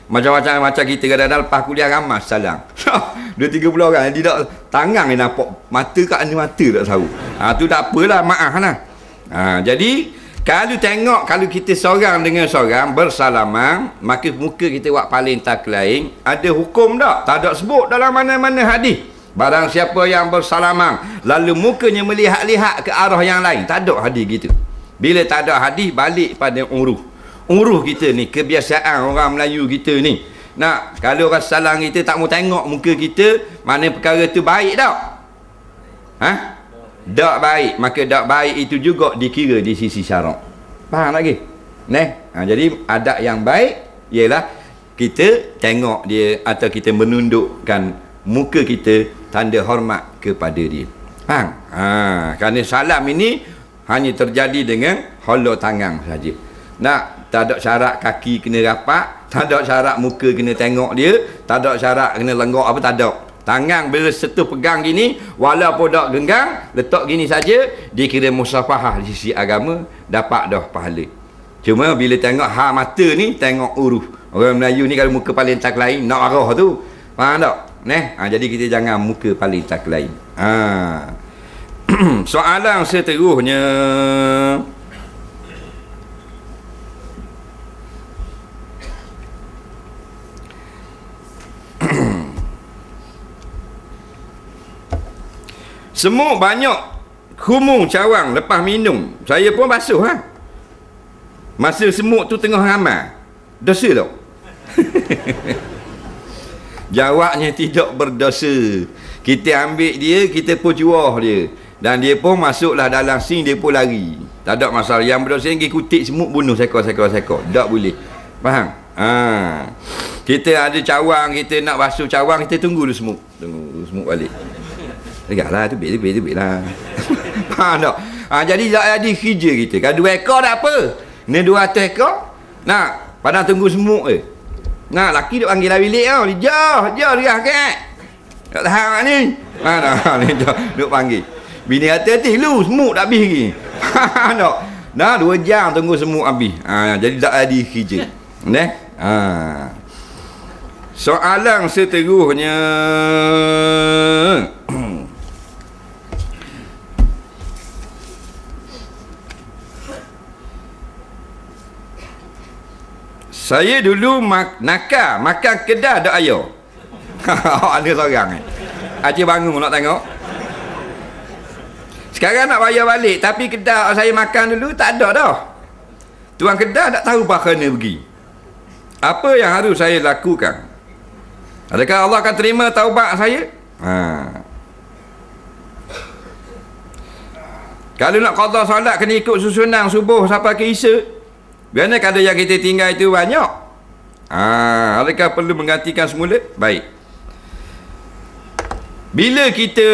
macam-macam macam kita kadang-kadang lepas kuliah ramai salang dua tiga puluh orang tidak tangan yang nampak mata kat ni mata tak tahu ha, tu tak apalah maaf lah ha, jadi kalau tengok kalau kita seorang dengan seorang bersalaman, maka muka kita buat paling tak lain, ada hukum tak? Tak ada sebut dalam mana-mana hadis. Barang siapa yang bersalaman, lalu mukanya melihat-lihat ke arah yang lain, tak ada hadis gitu. Bila tak ada hadis, balik pada uruh. Uruh kita ni, kebiasaan orang Melayu kita ni. Nak, kalau orang salam kita tak mau tengok muka kita, mana perkara tu baik tak? Hah? Tak baik. Maka tak baik itu juga dikira di sisi syarak. Faham lagi? Neh. Ha, jadi adab yang baik ialah kita tengok dia atau kita menundukkan muka kita tanda hormat kepada dia. Faham? Ha, kerana salam ini hanya terjadi dengan holo tangan saja. Nak tak ada syarat kaki kena rapat, tak ada syarat muka kena tengok dia, tak ada syarat kena lenggok apa tak ada. Tangan bila setu pegang gini, walaupun tak genggam, letak gini saja, dikira musafahah di sisi agama, dapat dah pahala. Cuma bila tengok ha mata ni, tengok uruh. Orang Melayu ni kalau muka paling tak lain, nak arah tu. Faham tak? Neh? Ha, jadi kita jangan muka paling tak lain. Ha. soalan seterusnya Semut banyak kumung cawang lepas minum. Saya pun basuh ha. Masa semut tu tengah ramal. Dosa tak? Jawabnya tidak berdosa. Kita ambil dia, kita pun cuah dia. Dan dia pun masuklah dalam sing, dia pun lari. Tak ada masalah. Yang berdosa pergi kutik semut, bunuh sekor-sekor-sekor. Tak boleh. Faham? Ha. Kita ada cawang, kita nak basuh cawang, kita tunggu dulu semut. Tunggu semut balik. Dekat lah, tubik, tubik, tubik lah. Faham tak? Ha, jadi tak ada kerja kita. Kalau dua ekor tak apa. Ni dua ratus ekor. Nak, padahal tunggu semut je. Nah, laki duk panggil lah bilik tau. Dia jauh, jauh dia kat. Tak kat ni. Mana ni jauh, duk panggil. Bini hati-hati lu, semut tak habis lagi. Tak? Nah, dua jam tunggu semut habis. Ha, jadi tak ada kerja. Neh? Ha. Soalan seterusnya. Saya dulu mak nakal makan kedah dak ayo. ada seorang ni. Acik bangun nak tengok. Sekarang nak bayar balik tapi kedah saya makan dulu tak ada dah. Tuan kedah tak tahu kena pergi. Apa yang harus saya lakukan? Adakah Allah akan terima taubat saya? Ha. Kalau nak qada solat kena ikut susunan subuh sampai ke isya. Kerana kadar yang kita tinggal itu banyak. Ha, adakah perlu menggantikan semula? Baik. Bila kita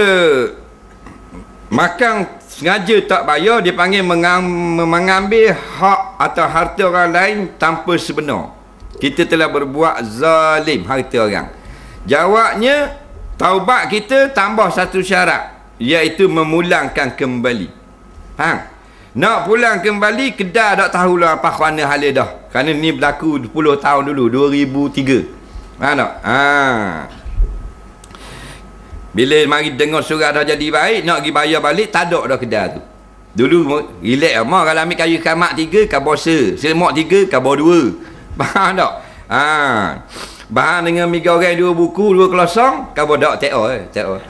makan sengaja tak bayar, dia panggil mengam, mengambil hak atau harta orang lain tanpa sebenar. Kita telah berbuat zalim harta orang. Jawabnya, taubat kita tambah satu syarat. Iaitu memulangkan kembali. Faham? Nak pulang kembali Kedah tak tahulah apa kerana hal dah. Kerana ni berlaku 10 tahun dulu 2003. Faham tak? Ha. Bila mari dengar surat dah jadi baik nak pergi bayar balik tak ada dah Kedah tu. Dulu relax ama kalau ambil kayu kamak tiga kabosa, semak tiga kabor dua. Faham tak? Ha. Bahan dengan mi goreng dua buku dua kelosong kabor dak teo eh tak.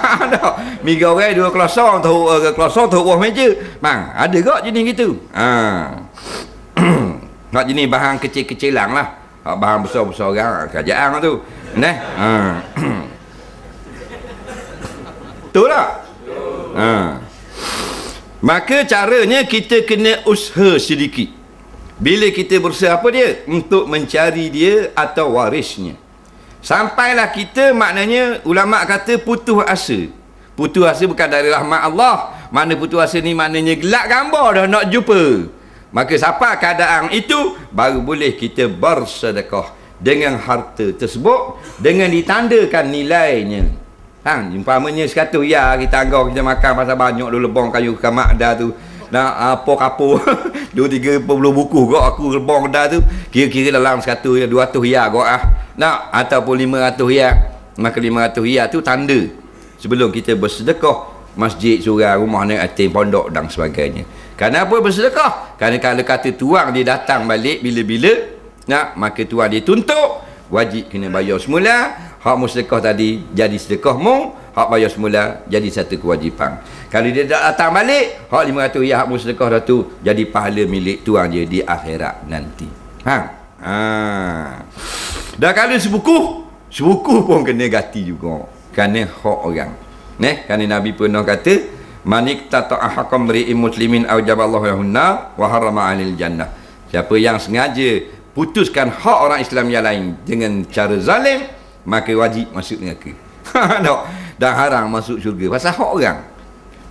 Mi goreng dua kelosong tahu uh, kelosong tahu buah meja. Bang ada gak jenis gitu. Ha. Nak jenis bahan kecil-kecilan lah. Bahan besar-besar orang kerajaan tu. Neh? Ha tu tak ha maka caranya kita kena usaha sedikit bila kita berusaha apa dia untuk mencari dia atau warisnya Sampailah kita maknanya ulama kata putus asa. Putus asa bukan dari rahmat Allah. Mana putus asa ni maknanya gelak gambar dah nak jumpa. Maka siapa keadaan itu baru boleh kita bersedekah dengan harta tersebut dengan ditandakan nilainya. Ha, umpamanya sekatu ya kita anggap kita makan pasal banyak dulu lebong kayu kamak dah tu. Nak apa kapo dua tiga puluh buku kau aku lebong dah tu. Kira-kira dalam sekatu ya dua ratus ya kau ah. Nak ataupun lima ratus ya. Maka lima ratus ya tu tanda sebelum kita bersedekah. Masjid surau rumah ni atin pondok dan sebagainya. Kenapa bersedekah? Kerana kalau kata tuang dia datang balik bila-bila nak maka tuang dia tuntut. Wajib kena bayar semula hak mu sedekah tadi jadi sedekahmu hak bayar semula jadi satu kewajipan. Kalau dia tak datang balik hak 500 ya hak mu sedekah dah tu jadi pahala milik tuan dia di akhirat nanti. Ha? Ha. Dah kalau sebuku sebuku pun kena ganti juga. Kerana hak orang. Neh, kerana Nabi pernah kata manik tata'a hakam ri'im muslimin aujaballahu lahunna wa harama 'anil jannah. Siapa yang sengaja putuskan hak orang Islam yang lain dengan cara zalim maka wajib masuk neraka tak dan haram masuk syurga. Pasal hak orang.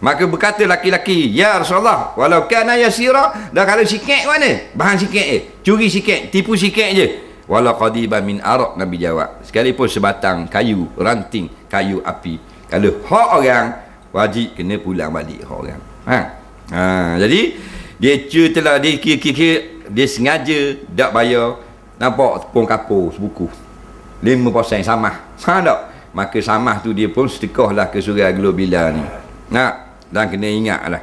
Maka berkata laki-laki ya Rasulullah walau kana yasira dah kalau sikit mana? Bahan sikit eh curi sikit tipu sikit je. Walau qadiba min arak Nabi jawab. Sekalipun sebatang kayu ranting kayu api kalau hak orang wajib kena pulang balik hak orang. Ha, ha jadi dia telah dia kira-kira dia sengaja tak bayar nampak tepung kapur sebuku 5% samah. Faham tak? Maka samah tu dia pun sedekah lah ke surah globila ni. Nak? dan kena ingat lah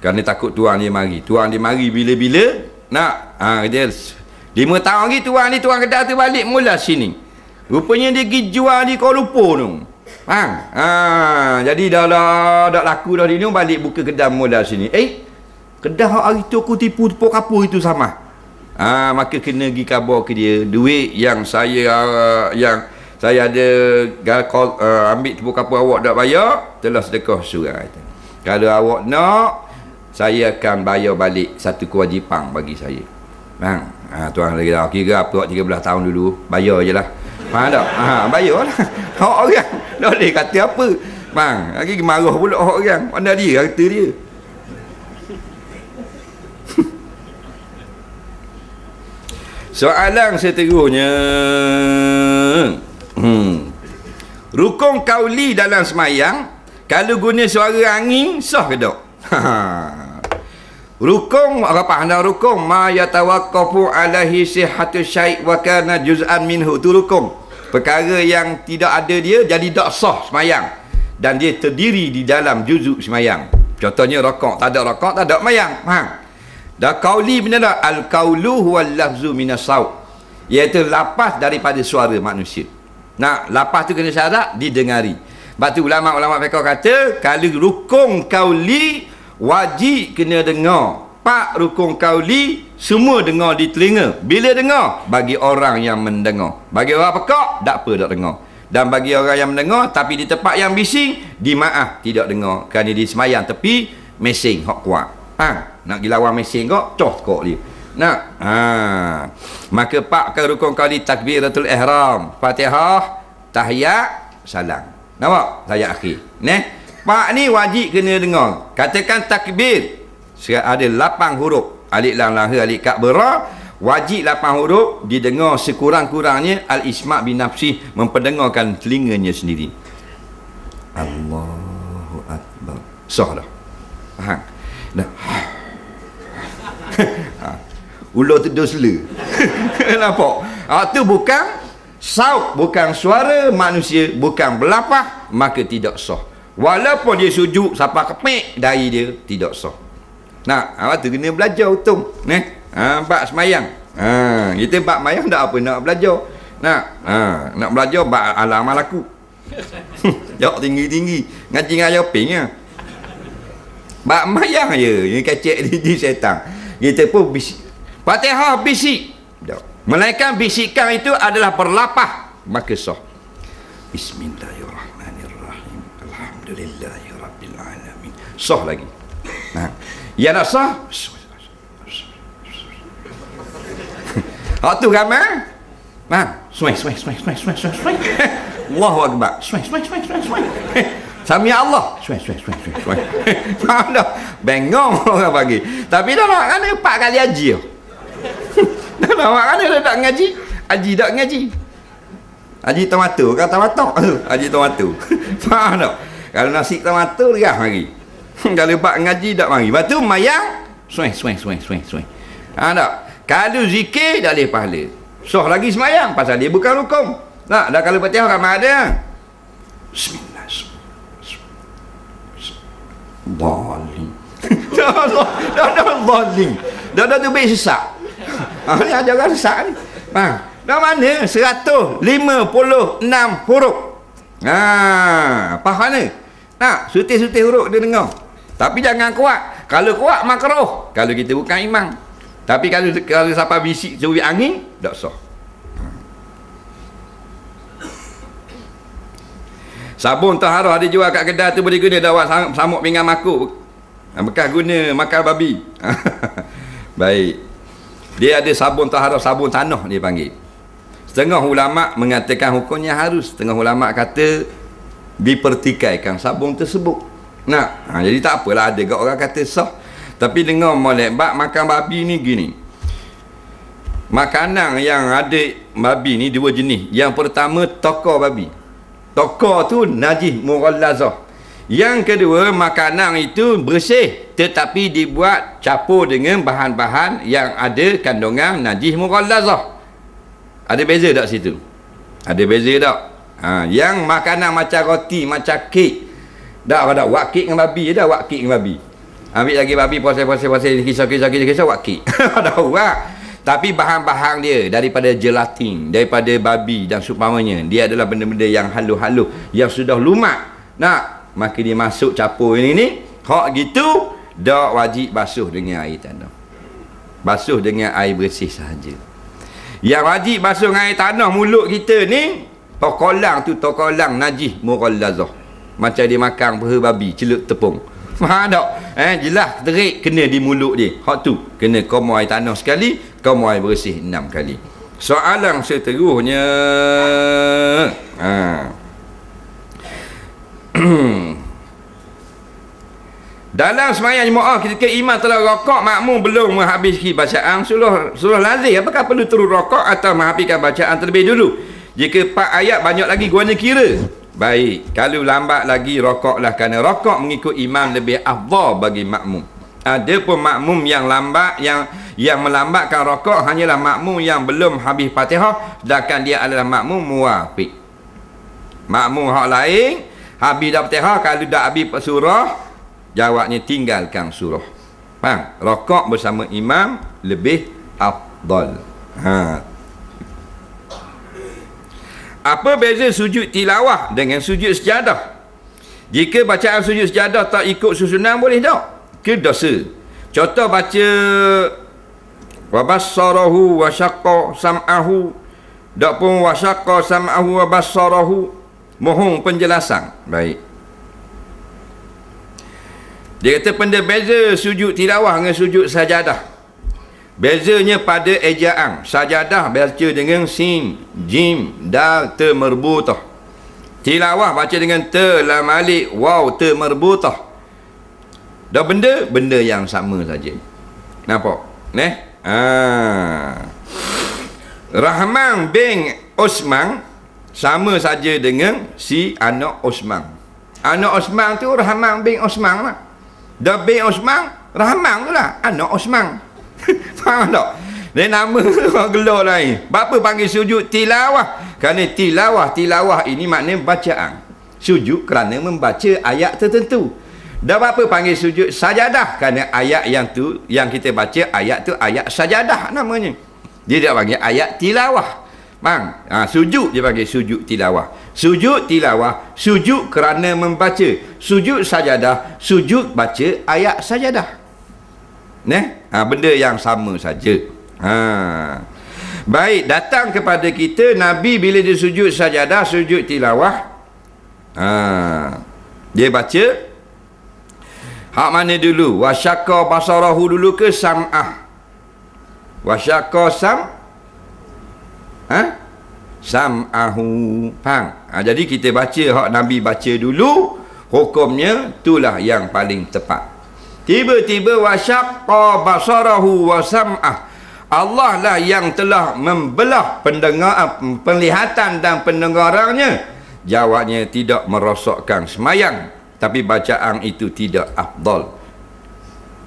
kerana takut tuan dia mari tuan dia mari bila-bila nak ha, dia lima tahun lagi tuan ni tuan kedah tu balik mula sini rupanya dia pergi jual di Kuala Lumpur tu ha, ha, jadi dah, dah, dah laku dah dia ni balik buka kedai mula sini eh kedah hari tu aku tipu tepuk kapur itu sama ha, maka kena pergi kabar ke dia. Duit yang saya uh, yang saya ada call, uh, ambil tepuk kapur awak tak bayar telah sedekah surat. Kalau awak nak saya akan bayar balik satu kewajipan bagi saya. Bang ha, tuan lagi dah kira apa 13 tahun dulu bayar je lah. Faham tak? Ha, bayar lah. Awak orang. Tak boleh kata apa. Bang lagi marah pula awak orang. Mana dia kata dia Soalan seterusnya. Hmm. Rukun kauli dalam semayang kalau guna suara angin sah ke tak? rukun apa anda rukun ma yatawaqqafu alaihi sihhatu syai' wa kana juz'an minhu tu rukun. Perkara yang tidak ada dia jadi tak sah semayang dan dia terdiri di dalam juzuk semayang. Contohnya rokok, tak ada rokok, tak ada semayang. Faham? Dan kauli benar tak? Al-kaulu huwa lafzu minas saut. Iaitu lapas daripada suara manusia. Nah, lapas tu kena syarat didengari. Sebab tu ulama-ulama fiqh kata, kalau rukun kauli, wajib kena dengar. Pak rukun kauli, semua dengar di telinga. Bila dengar? Bagi orang yang mendengar. Bagi orang pekak, tak apa tak dengar. Dan bagi orang yang mendengar, tapi di tempat yang bising, di maaf tidak dengar. Kerana di semayang tepi, mesing, hak kuat. Ha, nak pergi lawan mesin kok, coh kok dia. Nak. Ha. Maka pak ke rukun kali takbiratul ihram. Fatihah, tahiyat, salam. Nampak? Saya akhir. Neh. Pak ni wajib kena dengar. Katakan takbir. Ada lapan huruf. Alif lam lam alif kak bera. Wajib lapan huruf didengar sekurang-kurangnya al-isma' bin nafsi memperdengarkan telinganya sendiri. Allahu akbar. Sah dah. Faham? Dah. ha. Ular tu dosla. Nampak? Ha, tu bukan saut, bukan suara manusia, bukan belapah, maka tidak sah. Walaupun dia sujud sampai kepek dari dia, tidak sah. Nah, apa tu kena belajar utung. Neh. Ha, bab semayang. Ha, kita bab semayang tak apa nak belajar. Nak, ha, nak belajar bab alam malaku. Jawab tinggi-tinggi. Ngaji ngaji ping ya. Bak mayang je Yang kecek di, setan. Kita pun bisik. Fatihah bisik. Melainkan bisikan itu adalah berlapah. Maka sah. Bismillahirrahmanirrahim. Alhamdulillahirrabbilalamin. Sah lagi. Nah. Ya nak sah? Hak tu ramai? Nah, suai suai suai suai suai suai suai. Allahu akbar. Suai suai suai suai suai. Sami Allah. Suai, suai, suai, suai, suai. Faham dah? Bengong orang bagi. Tapi dah nak kan empat kali haji. dah nak kan dia tak ngaji. Haji tak ngaji. Haji tomato kan tomato. Haji tomato. Faham tak? Kalau nasi tomato dia mari. Kalau empat ngaji tak mari. Lepas tu mayang. Suai, suai, suai, suai, suai. Faham tak? Kalau zikir dah boleh pahala. Soh lagi semayang. Pasal dia bukan hukum. Nah, dah kalau petiah ramai ada. Bismillah. Zalim. Dah dah zalim. Dah dah tu baik sesak. Ha ni ajaran sesak ni. Ha. Dah mana 156 huruf. Ha, faham ni? Nak suti-suti huruf dia dengar. Tapi jangan kuat. Kalau kuat makruh. Kalau kita bukan imam. Tapi kalau kalau siapa bisik curi angin, tak sah. Sabun taharah ada jual kat kedai tu boleh guna dah samuk pinggan makuk. Ha, bekas guna makan babi. Baik. Dia ada sabun taharah, sabun tanah dia panggil. Setengah ulama mengatakan hukumnya harus, setengah ulama kata dipertikaikan sabun tersebut. Nah, ha, jadi tak apalah ada gak orang kata sah. Tapi dengar molek bab makan babi ni gini. Makanan yang ada babi ni dua jenis. Yang pertama tokor babi. Tokor tu najis mughallazah. Yang kedua, makanan itu bersih tetapi dibuat campur dengan bahan-bahan yang ada kandungan najis mughallazah. Ada beza tak situ? Ada beza tak? Ha, yang makanan macam roti, macam kek Dah dah wakik dengan babi je dah wakik dengan babi. Ambil lagi babi puasa-puasa-puasa kisah-kisah kisah wakik. Dah wak. Tapi bahan-bahan dia daripada gelatin, daripada babi dan seumpamanya, dia adalah benda-benda yang halus-halus yang sudah lumat. Nak maka dia masuk capur ini ni, hak gitu dak wajib basuh dengan air tanah. Basuh dengan air bersih sahaja. Yang wajib basuh dengan air tanah mulut kita ni, tokolang tu tokolang najis mughallazah. Macam dia makan peha babi, celup tepung. Faham tak? Eh, jelas terik kena di mulut dia. Hak tu kena komo air tanah sekali, komo air bersih enam kali. Soalan seterusnya. Ha. Dalam semayang jemaah ketika imam telah rokok makmum belum menghabiskan bacaan surah surah lazim apakah perlu terus rokok atau menghabiskan bacaan terlebih dulu jika empat ayat banyak lagi guna kira baik kalau lambat lagi rokoklah kerana rokok mengikut imam lebih afdal bagi makmum. Ada pun makmum yang lambat yang yang melambatkan rokok hanyalah makmum yang belum habis fatihah sedangkan dia adalah makmum muwafiq. Makmum hak lain habis dah fatihah kalau dah habis surah jawabnya tinggalkan surah. Faham? Rokok bersama imam lebih afdal. Ha apa beza sujud tilawah dengan sujud sejadah? Jika bacaan sujud sejadah tak ikut susunan boleh tak? Ke dosa? Contoh baca wa bassarahu wa syaqqa sam'ahu. Dak pun wa syaqqa sam'ahu wa bassarahu. Mohon penjelasan. Baik. Dia kata benda beza sujud tilawah dengan sujud sajadah. Bezanya pada ejaan. Sajadah baca dengan sin, jim, dal, te merbutah. Tilawah baca dengan te, lam alik, waw, te merbutah. Dah benda, benda yang sama saja. Nampak? Neh? Ah. Rahman bin Osman sama saja dengan si anak Osman. Anak Osman tu Rahman bin Osman lah. Dah bin Osman, Rahman tu lah. Anak Osman. Faham tak? Dia nama orang gelar lain. Bapa panggil sujud tilawah? Kerana tilawah, tilawah ini maknanya bacaan. Sujud kerana membaca ayat tertentu. Dah bapa panggil sujud sajadah? Kerana ayat yang tu, yang kita baca, ayat tu ayat sajadah namanya. Dia tak panggil ayat tilawah. Bang, ha, sujud dia panggil sujud tilawah. Sujud tilawah, sujud kerana membaca. Sujud sajadah, sujud baca ayat sajadah. Neh, ha, benda yang sama saja. Ha. Baik, datang kepada kita Nabi bila dia sujud sajadah, sujud tilawah. Ha. Dia baca Hak mana dulu? Wasyaka basarahu dulu ke sam'ah? Wasyaka sam' ha? sam'ahu faham ha, jadi kita baca hak Nabi baca dulu hukumnya itulah yang paling tepat tiba-tiba wasyaqqa basarahu wa sam'ah Allah lah yang telah membelah pendengar penglihatan dan pendengarannya jawabnya tidak merosakkan semayang tapi bacaan itu tidak afdal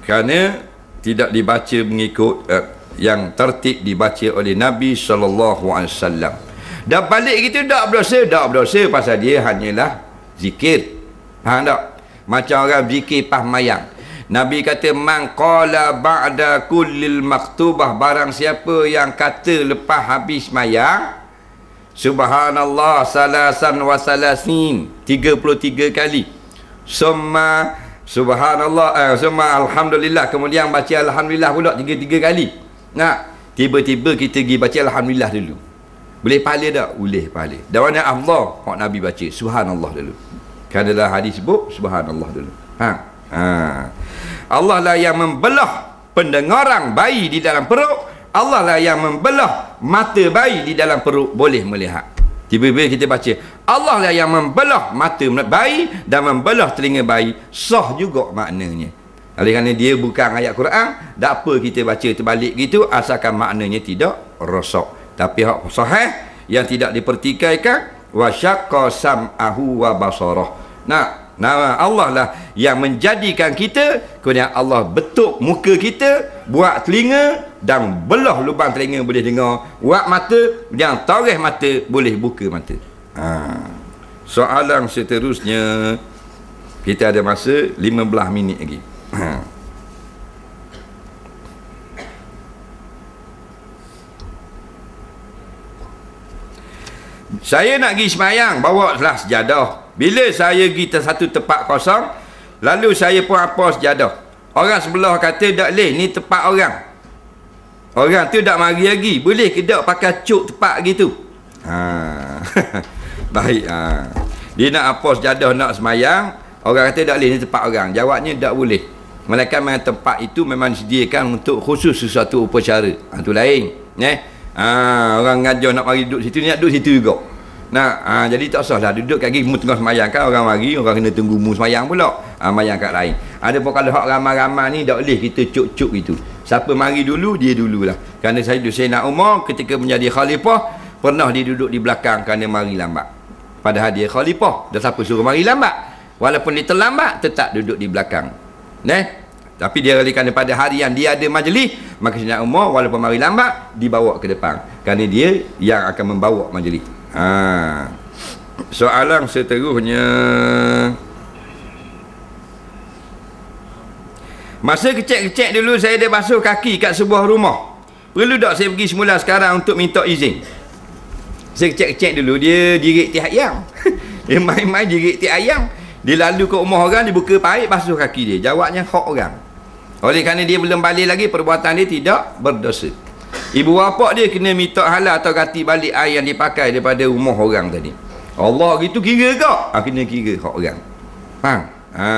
kerana tidak dibaca mengikut uh, yang tertib dibaca oleh Nabi wasallam. Dan balik gitu tak berdosa, tak berdosa pasal dia hanyalah zikir. Faham tak? Macam orang zikir pas mayang. Nabi kata man qala ba'da kullil maktubah barang siapa yang kata lepas habis mayang subhanallah salasan wa salasin 33 kali. Summa subhanallah eh, summa alhamdulillah kemudian baca alhamdulillah pula 33 kali. Nak tiba-tiba kita pergi baca alhamdulillah dulu. Boleh pahala tak? Boleh pahala. Dan mana Allah hak Nabi baca subhanallah dulu. Kan dalam hadis sebut subhanallah dulu. Ha. Ha. Allah lah yang membelah pendengaran bayi di dalam perut. Allah lah yang membelah mata bayi di dalam perut boleh melihat. Tiba-tiba kita baca Allah lah yang membelah mata bayi dan membelah telinga bayi sah juga maknanya. Oleh kerana dia bukan ayat Quran, tak apa kita baca terbalik gitu asalkan maknanya tidak rosak. Tapi hak sahih yang tidak dipertikaikan wa syaqqa sam'ahu wa basarah. Nah, nama Allah lah yang menjadikan kita kemudian Allah betuk muka kita buat telinga dan belah lubang telinga boleh dengar buat mata yang toreh mata boleh buka mata ha. soalan seterusnya Kita ada masa 15 minit lagi. Ha. Saya nak pergi semayang, bawa lah sejadah. Bila saya pergi ke satu tempat kosong, lalu saya pun apa sejadah. Orang sebelah kata, tak boleh, ni tempat orang. Orang tu tak mari lagi. Boleh ke tak pakai cuk tempat gitu? Ha. Baik. Ha. Dia nak apa sejadah nak semayang, orang kata tak boleh, ni tempat orang. Jawabnya tak boleh. Melainkan tempat itu memang disediakan untuk khusus sesuatu upacara. Ha, tu lain. Eh? Ha, orang ngajar nak mari duduk situ, ni nak duduk situ juga. Nah, ha, jadi tak usah lah duduk kat mu tengah semayang kan orang mari orang kena tunggu mu semayang pula. Ha, semayang kat lain. Ada pun kalau hak ramai-ramai ni tak boleh kita cuk-cuk itu. Siapa mari dulu dia dululah. Kerana saya saya nak Umar ketika menjadi khalifah pernah dia duduk di belakang kerana mari lambat. Padahal dia khalifah. Dan siapa suruh mari lambat? Walaupun dia terlambat tetap duduk di belakang. Neh? Tapi dia kerana pada hari yang dia ada majlis maka Sayyidina Umar walaupun mari lambat dibawa ke depan. Kerana dia yang akan membawa majlis. Ha. Soalan seterusnya Masa kecek-kecek dulu saya ada basuh kaki kat sebuah rumah. Perlu tak saya pergi semula sekarang untuk minta izin? Saya kecek-kecek dulu dia jirik ti ayam. dia main-main jirik ti ayam. Dia lalu ke rumah orang dia buka paip basuh kaki dia. Jawabnya hak orang. Oleh kerana dia belum balik lagi perbuatan dia tidak berdosa. Ibu bapa dia kena minta halal atau ganti balik air yang dipakai daripada rumah orang tadi. Allah gitu kira ke? Ha, kena kira hak orang. Faham? Ha.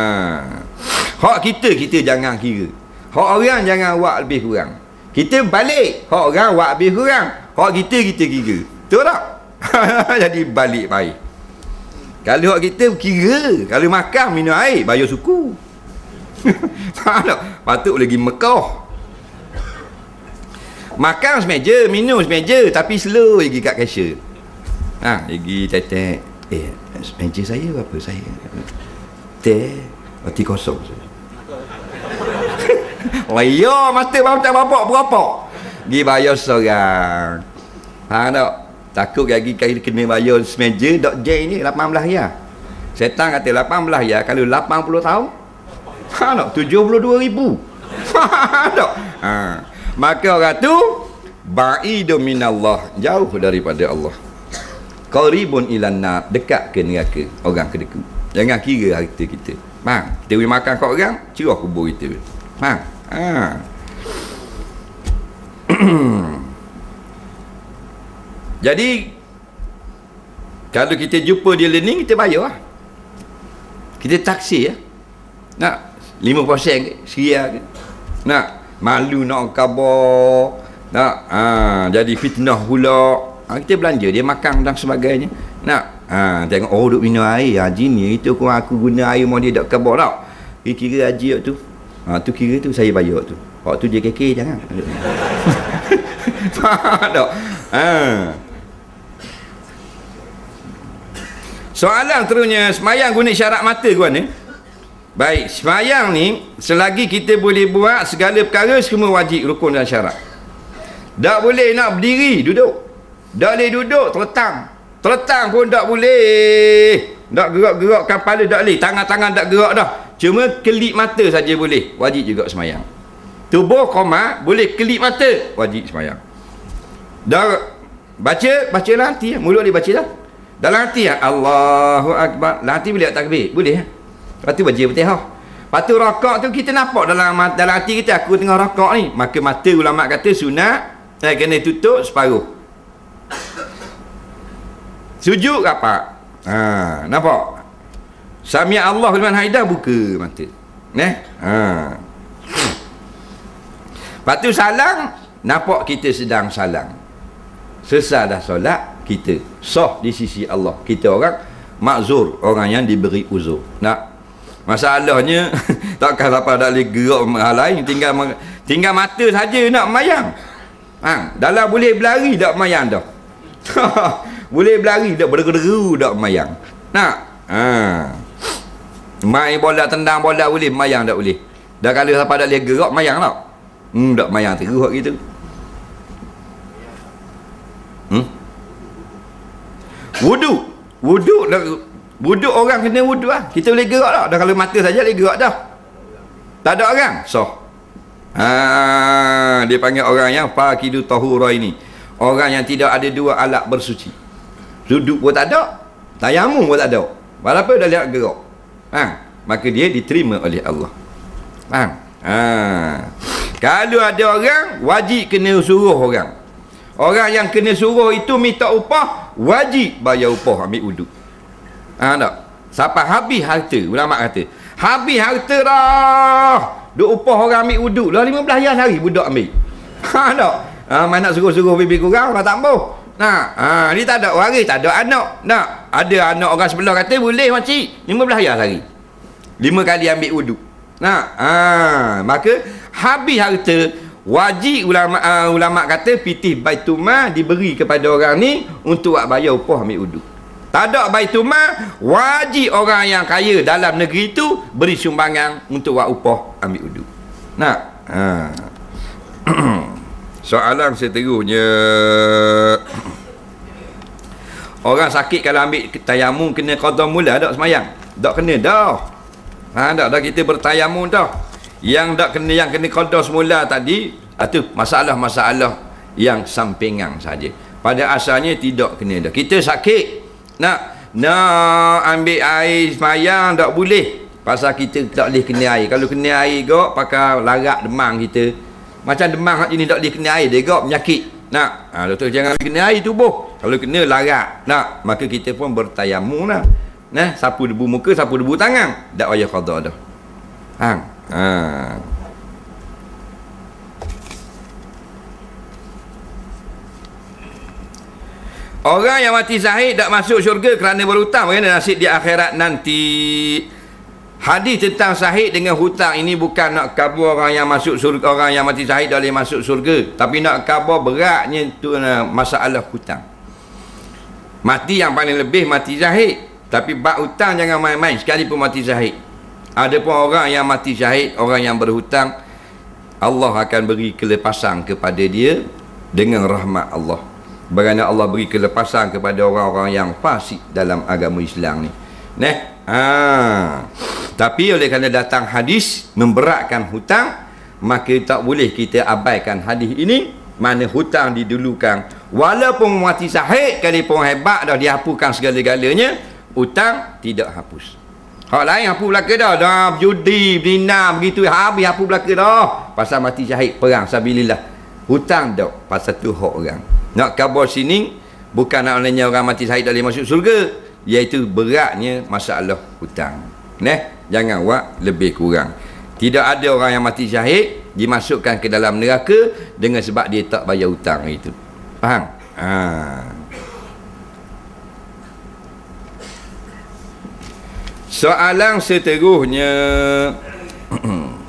Hak kita, kita jangan kira. Hak orang jangan buat lebih kurang. Kita balik. Hak orang buat lebih kurang. Hak kita, kita kira. Betul tak? Jadi balik baik. Kalau hak kita kira. Kalau makan minum air, bayar suku. Tak? Patut lagi Mekah. Makan semeja, minum semeja tapi slow lagi kat cashier. Ha, lagi tetek. Eh, semeja saya berapa saya? Teh, roti kosong saja. oh iya, mata macam bapak berapa? Gi bayar seorang. Faham tak? Takut lagi kali kena bayar semeja dok J ni 18 ya. Setan kata 18 ya kalau 80 tahun. Faham tak? 72 ribu. Faham tak? Ha. Maka orang tu ba'idu minallah, jauh daripada Allah. Qaribun ilan nar, dekat ke neraka, orang kedekut. Jangan kira harta kita. Faham? Kita boleh makan kat orang, cerah kubur kita. Faham? Ha. Jadi kalau kita jumpa dia learning kita bayar lah. Kita taksi ya. Nak 5% ke? Seria ke? Nak? Malu nak khabar nak? Ha, jadi fitnah pula. Ha, kita belanja dia makan dan sebagainya. Nak? Ha, tengok oh duk minum air. Haji ni itu aku, aku guna air mau dia tak khabar tak dia kira haji tu. Ha, tu kira tu saya bayar tu. Waktu dia keke jangan. Tak? Ha. soalan terusnya semayang guna syarat mata ke mana Baik, semayang ni selagi kita boleh buat segala perkara semua wajib rukun dan syarat. Tak boleh nak berdiri, duduk. Tak boleh duduk, terletang. Terletang pun tak boleh. Tak gerak-gerakkan kepala tak boleh. Tangan-tangan tak gerak dah. Cuma kelip mata saja boleh. Wajib juga semayang. Tubuh koma boleh kelip mata. Wajib semayang. Dah baca, baca lah hati. Mulut dia baca lah. Dalam hati Allahu Akbar. Hati boleh takbir? Boleh ya? Lepas tu baca Fatihah. Lepas tu rokok tu kita nampak dalam dalam hati kita aku tengah rokok ni. Maka mata ulama kata sunat eh, kena tutup separuh. Sujud apa? Ha, nampak? Sami Allah liman haidah buka mata. Neh? Ha. Lepas tu salam nampak kita sedang salam. Selesai dah solat kita sah di sisi Allah. Kita orang makzur, orang yang diberi uzur. Nak Masalahnya takkan siapa ada boleh gerak hal lain tinggal tinggal mata saja nak mayang. Ha, dalam boleh berlari tak mayang dah. boleh berlari tak berderu tak mayang. Nak? Ha. Main bola tendang bola boleh mayang tak boleh. Dah kalau siapa ada boleh gerak mayang tak? Hmm, tak mayang terus gitu. Hmm? Wudu. Wudu nak Wuduk orang kena wuduk lah. Kita boleh gerak tak? Dah kalau mata saja boleh gerak dah. Tak ada orang? Soh. Ha, dia panggil orang yang fakidu tahura ini. Orang yang tidak ada dua alat bersuci. Duduk pun tak ada. Tayamum pun tak ada. Walaupun dah lihat gerak. Ha, maka dia diterima oleh Allah. Faham? Ha. Kalau ada orang, wajib kena suruh orang. Orang yang kena suruh itu minta upah, wajib bayar upah ambil uduk. Ha tak? Sampai habis harta, ulama kata. Habis harta dah. Duk upah orang ambil uduk dah 15 hari hari budak ambil. Ha tak? Ha, mana nak suruh-suruh bibi kurang, orang tak mampu. Nah, ha, dia tak ada waris, tak ada anak. Nak, ada anak orang sebelah kata boleh makcik, 15 hari hari. Lima kali ambil uduk. Nah, ha, maka habis harta wajib ulama uh, ulama kata pitih baitul mal diberi kepada orang ni untuk bayar upah ambil uduk. Tak ada baitul mal wajib orang yang kaya dalam negeri itu beri sumbangan untuk buat upah ambil uduk. Nah, ha. Soalan seterusnya Orang sakit kalau ambil tayamum kena qada mula tak semayang? Tak kena dah. Ha tak dah kita bertayamum dah. Yang tak kena yang kena qada semula tadi itu masalah-masalah yang sampingan saja. Pada asalnya tidak kena dah. Kita sakit nak nak ambil air semayang tak boleh. Pasal kita tak boleh kena air. Kalau kena air gak pakai larak demam kita. Macam demam ini tak boleh kena air dia gak penyakit. Nak, ha, doktor jangan kena air tubuh. Kalau kena larat, nak, maka kita pun bertayamum lah. Nah, sapu debu muka, sapu debu tangan. Tak payah qada dah. Hang. Ha. Orang yang mati syahid tak masuk syurga kerana berhutang bagaimana nasib di akhirat nanti? Hadis tentang syahid dengan hutang ini bukan nak kabur orang yang masuk surga, orang yang mati syahid boleh masuk surga, tapi nak kabur beratnya tu masalah hutang. Mati yang paling lebih mati syahid, tapi bab hutang jangan main-main sekalipun mati syahid. Ada pun orang yang mati syahid, orang yang berhutang Allah akan beri kelepasan kepada dia dengan rahmat Allah. Bagaimana Allah beri kelepasan kepada orang-orang yang fasik dalam agama Islam ni. Neh. Ha. Tapi oleh kerana datang hadis memberatkan hutang, maka tak boleh kita abaikan hadis ini mana hutang didulukan. Walaupun mati sahih, kalipun hebat dah dihapuskan segala-galanya, hutang tidak hapus. Hak lain hapus belaka dah. Dah judi, bina, begitu. Habis hapus belaka dah. Pasal mati syahid, perang, sabilillah. Hutang dah. Pasal tu hak orang. Nak kabar sini, bukan maknanya orang mati syahid boleh masuk surga. Iaitu beratnya masalah hutang. Neh, jangan buat lebih kurang. Tidak ada orang yang mati syahid dimasukkan ke dalam neraka dengan sebab dia tak bayar hutang itu. Faham? Ha. Soalan seterusnya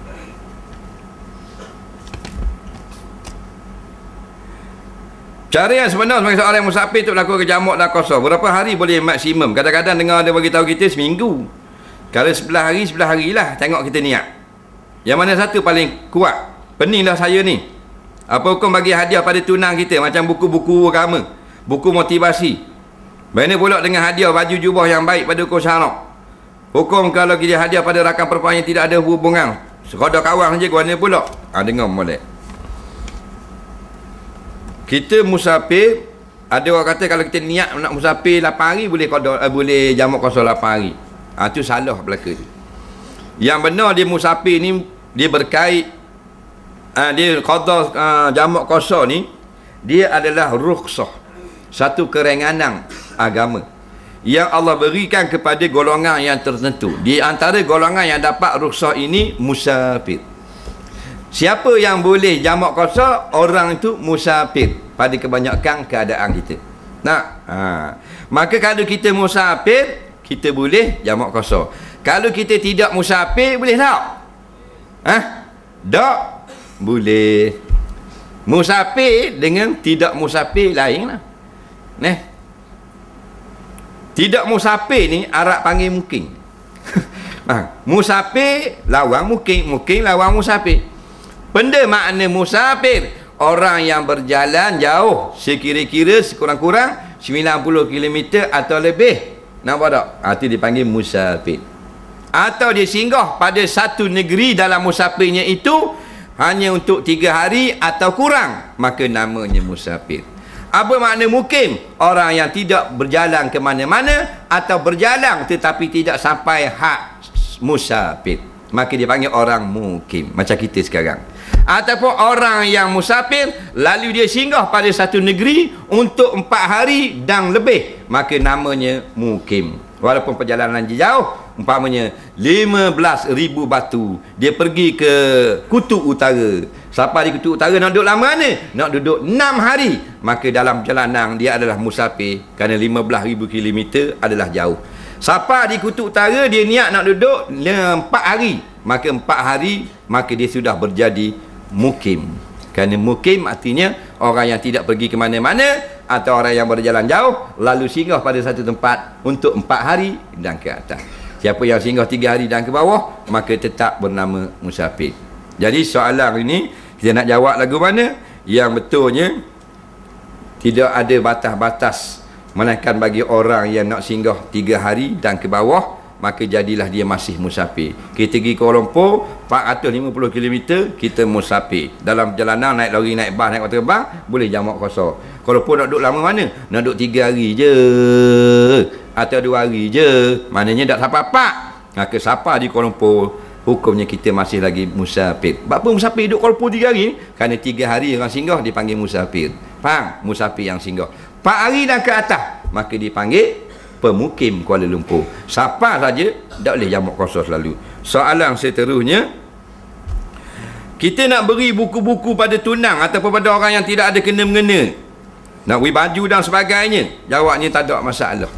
Cara yang sebenar sebagai seorang yang musafir untuk melakukan jamak dan kosong. Berapa hari boleh maksimum? Kadang-kadang dengar dia bagi tahu kita seminggu. Kalau sebelah hari, sebelah hari lah Tengok kita niat. Yang mana satu paling kuat? Pening dah saya ni. Apa hukum bagi hadiah pada tunang kita? Macam buku-buku agama Buku motivasi. Bagaimana pula dengan hadiah baju jubah yang baik pada hukum syarak. Hukum kalau kita hadiah pada rakan perempuan yang tidak ada hubungan. Sekadar kawan saja Guana pula. Ha, Dengar molek kita musafir ada orang kata kalau kita niat nak musafir 8 hari boleh qada uh, boleh jamak kosong 8 hari. Ah ha, tu salah belaka tu. Yang benar dia musafir ni dia berkait uh, dia qada uh, jamak kosong ni dia adalah rukhsah. Satu kerenganan agama yang Allah berikan kepada golongan yang tertentu. Di antara golongan yang dapat rukhsah ini musafir. Siapa yang boleh jamak kosong orang itu musafir pada kebanyakan keadaan kita. Nak? Ha. Maka kalau kita musafir kita boleh jamak kosong. Kalau kita tidak musafir boleh tak? Ha? Tak boleh. Musafir dengan tidak musafir lainlah. Neh. Tidak musafir ni Arab panggil mungkin. ha. Musafir lawan mungkin, mungkin lawan musafir. Benda makna musafir Orang yang berjalan jauh Sekira-kira sekurang-kurang 90 km atau lebih Nampak tak? Itu dipanggil musafir. Atau dia singgah pada satu negeri dalam musafirnya itu hanya untuk tiga hari atau kurang. Maka namanya musafir. Apa makna mukim? Orang yang tidak berjalan ke mana-mana atau berjalan tetapi tidak sampai hak musafir. Maka dia panggil orang mukim. Macam kita sekarang. Ataupun orang yang musafir lalu dia singgah pada satu negeri untuk empat hari dan lebih. Maka namanya mukim. Walaupun perjalanan dia jauh. Umpamanya 15,000 batu. Dia pergi ke kutub utara. Sampai di kutub utara nak duduk lama mana? Nak duduk 6 hari. Maka dalam perjalanan dia adalah musafir. Kerana 15,000 km adalah jauh. Sampai di kutub utara dia niat nak duduk 4 hari. Maka 4 hari maka dia sudah berjadi mukim. Kerana mukim artinya orang yang tidak pergi ke mana-mana atau orang yang berjalan jauh lalu singgah pada satu tempat untuk 4 hari dan ke atas. Siapa yang singgah tiga hari dan ke bawah, maka tetap bernama musafir. Jadi soalan ini, kita nak jawab lagu mana? Yang betulnya, tidak ada batas-batas. Melainkan bagi orang yang nak singgah tiga hari dan ke bawah, maka jadilah dia masih musafir. Kita pergi Kuala Lumpur, 450 km, kita musafir. Dalam perjalanan, naik lori, naik bas, naik kapal terbang, boleh jamak kosong. Kuala Lumpur nak duduk lama mana? Nak duduk tiga hari je. Atau dua hari je. Maknanya tak sampai apa maka siapa di Kuala Lumpur? Hukumnya kita masih lagi musafir. Apa musafir? Duduk Kuala Lumpur tiga hari kerana tiga hari orang singgah dipanggil musafir. Faham? Musafir yang singgah empat hari dan ke atas maka dipanggil pemukim Kuala Lumpur. Siapa saja tak boleh jamak kosong selalu. Soalan seterusnya kita nak beri buku-buku pada tunang ataupun pada orang yang tidak ada kena-mengena. Nak beri baju dan sebagainya. Jawabnya tak ada masalah.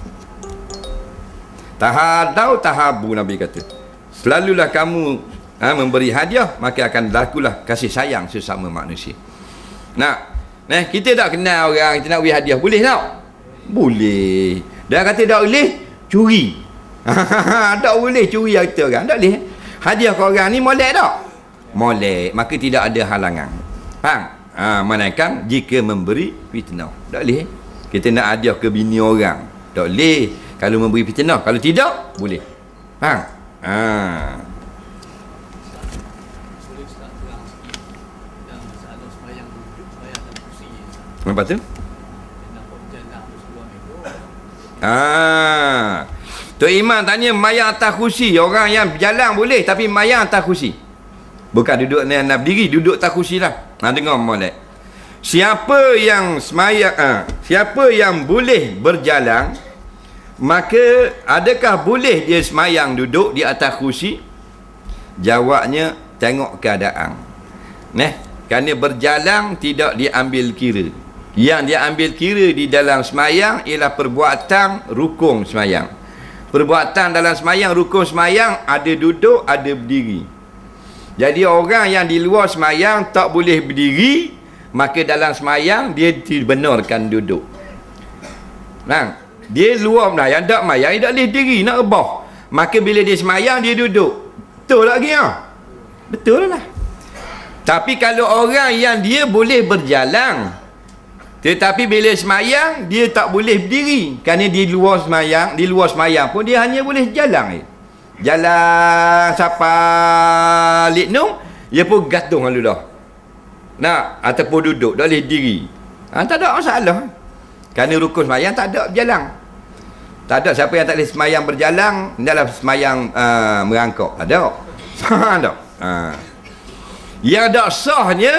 Tahadau tahabu Nabi kata. Selalulah kamu ha, memberi hadiah maka akan lakulah kasih sayang sesama manusia. Nak, nah, kita tak kenal orang kita nak beri hadiah boleh tak? Boleh. Dia kata tak boleh curi. tak boleh curi harta orang. Tak boleh. Hadiah ke orang ni molek tak? Molek. Maka tidak ada halangan. Faham? Ha, manakan jika memberi fitnah. Tak boleh. Kita nak hadiah ke bini orang. Tak boleh kalau memberi fitnah kalau tidak boleh faham ha Boleh Ustaz terang sikit Yang masalah sembahyang duduk Sembahyang dalam kursi apa tu ah Tok Iman tanya mayang atas kursi orang yang berjalan boleh tapi mayang atas kursi bukan duduk ni nak berdiri duduk atas kursi lah ha dengar molek siapa yang semayang ah, siapa yang boleh berjalan Maka adakah boleh dia semayang duduk di atas kursi? Jawabnya tengok keadaan. Neh, kerana berjalan tidak diambil kira. Yang diambil kira di dalam semayang ialah perbuatan rukun semayang. Perbuatan dalam semayang, rukun semayang ada duduk, ada berdiri. Jadi orang yang di luar semayang tak boleh berdiri, maka dalam semayang dia dibenarkan duduk. Nah, dia luar dah yang tak mayang dia tak boleh diri nak rebah maka bila dia semayang dia duduk betul tak ha? betul lah tapi kalau orang yang dia boleh berjalan tetapi bila semayang dia tak boleh berdiri kerana di luar semayang di luar semayang pun dia hanya boleh jalan jalan siapa litnung dia pun gantung lalu dah nak ataupun duduk tak boleh diri ha, tak ada masalah kerana rukun semayang tak ada berjalan. Tak ada siapa yang tak boleh semayang berjalan dalam semayang uh, merangkak. Ada. ada. Ha. Yang tak sahnya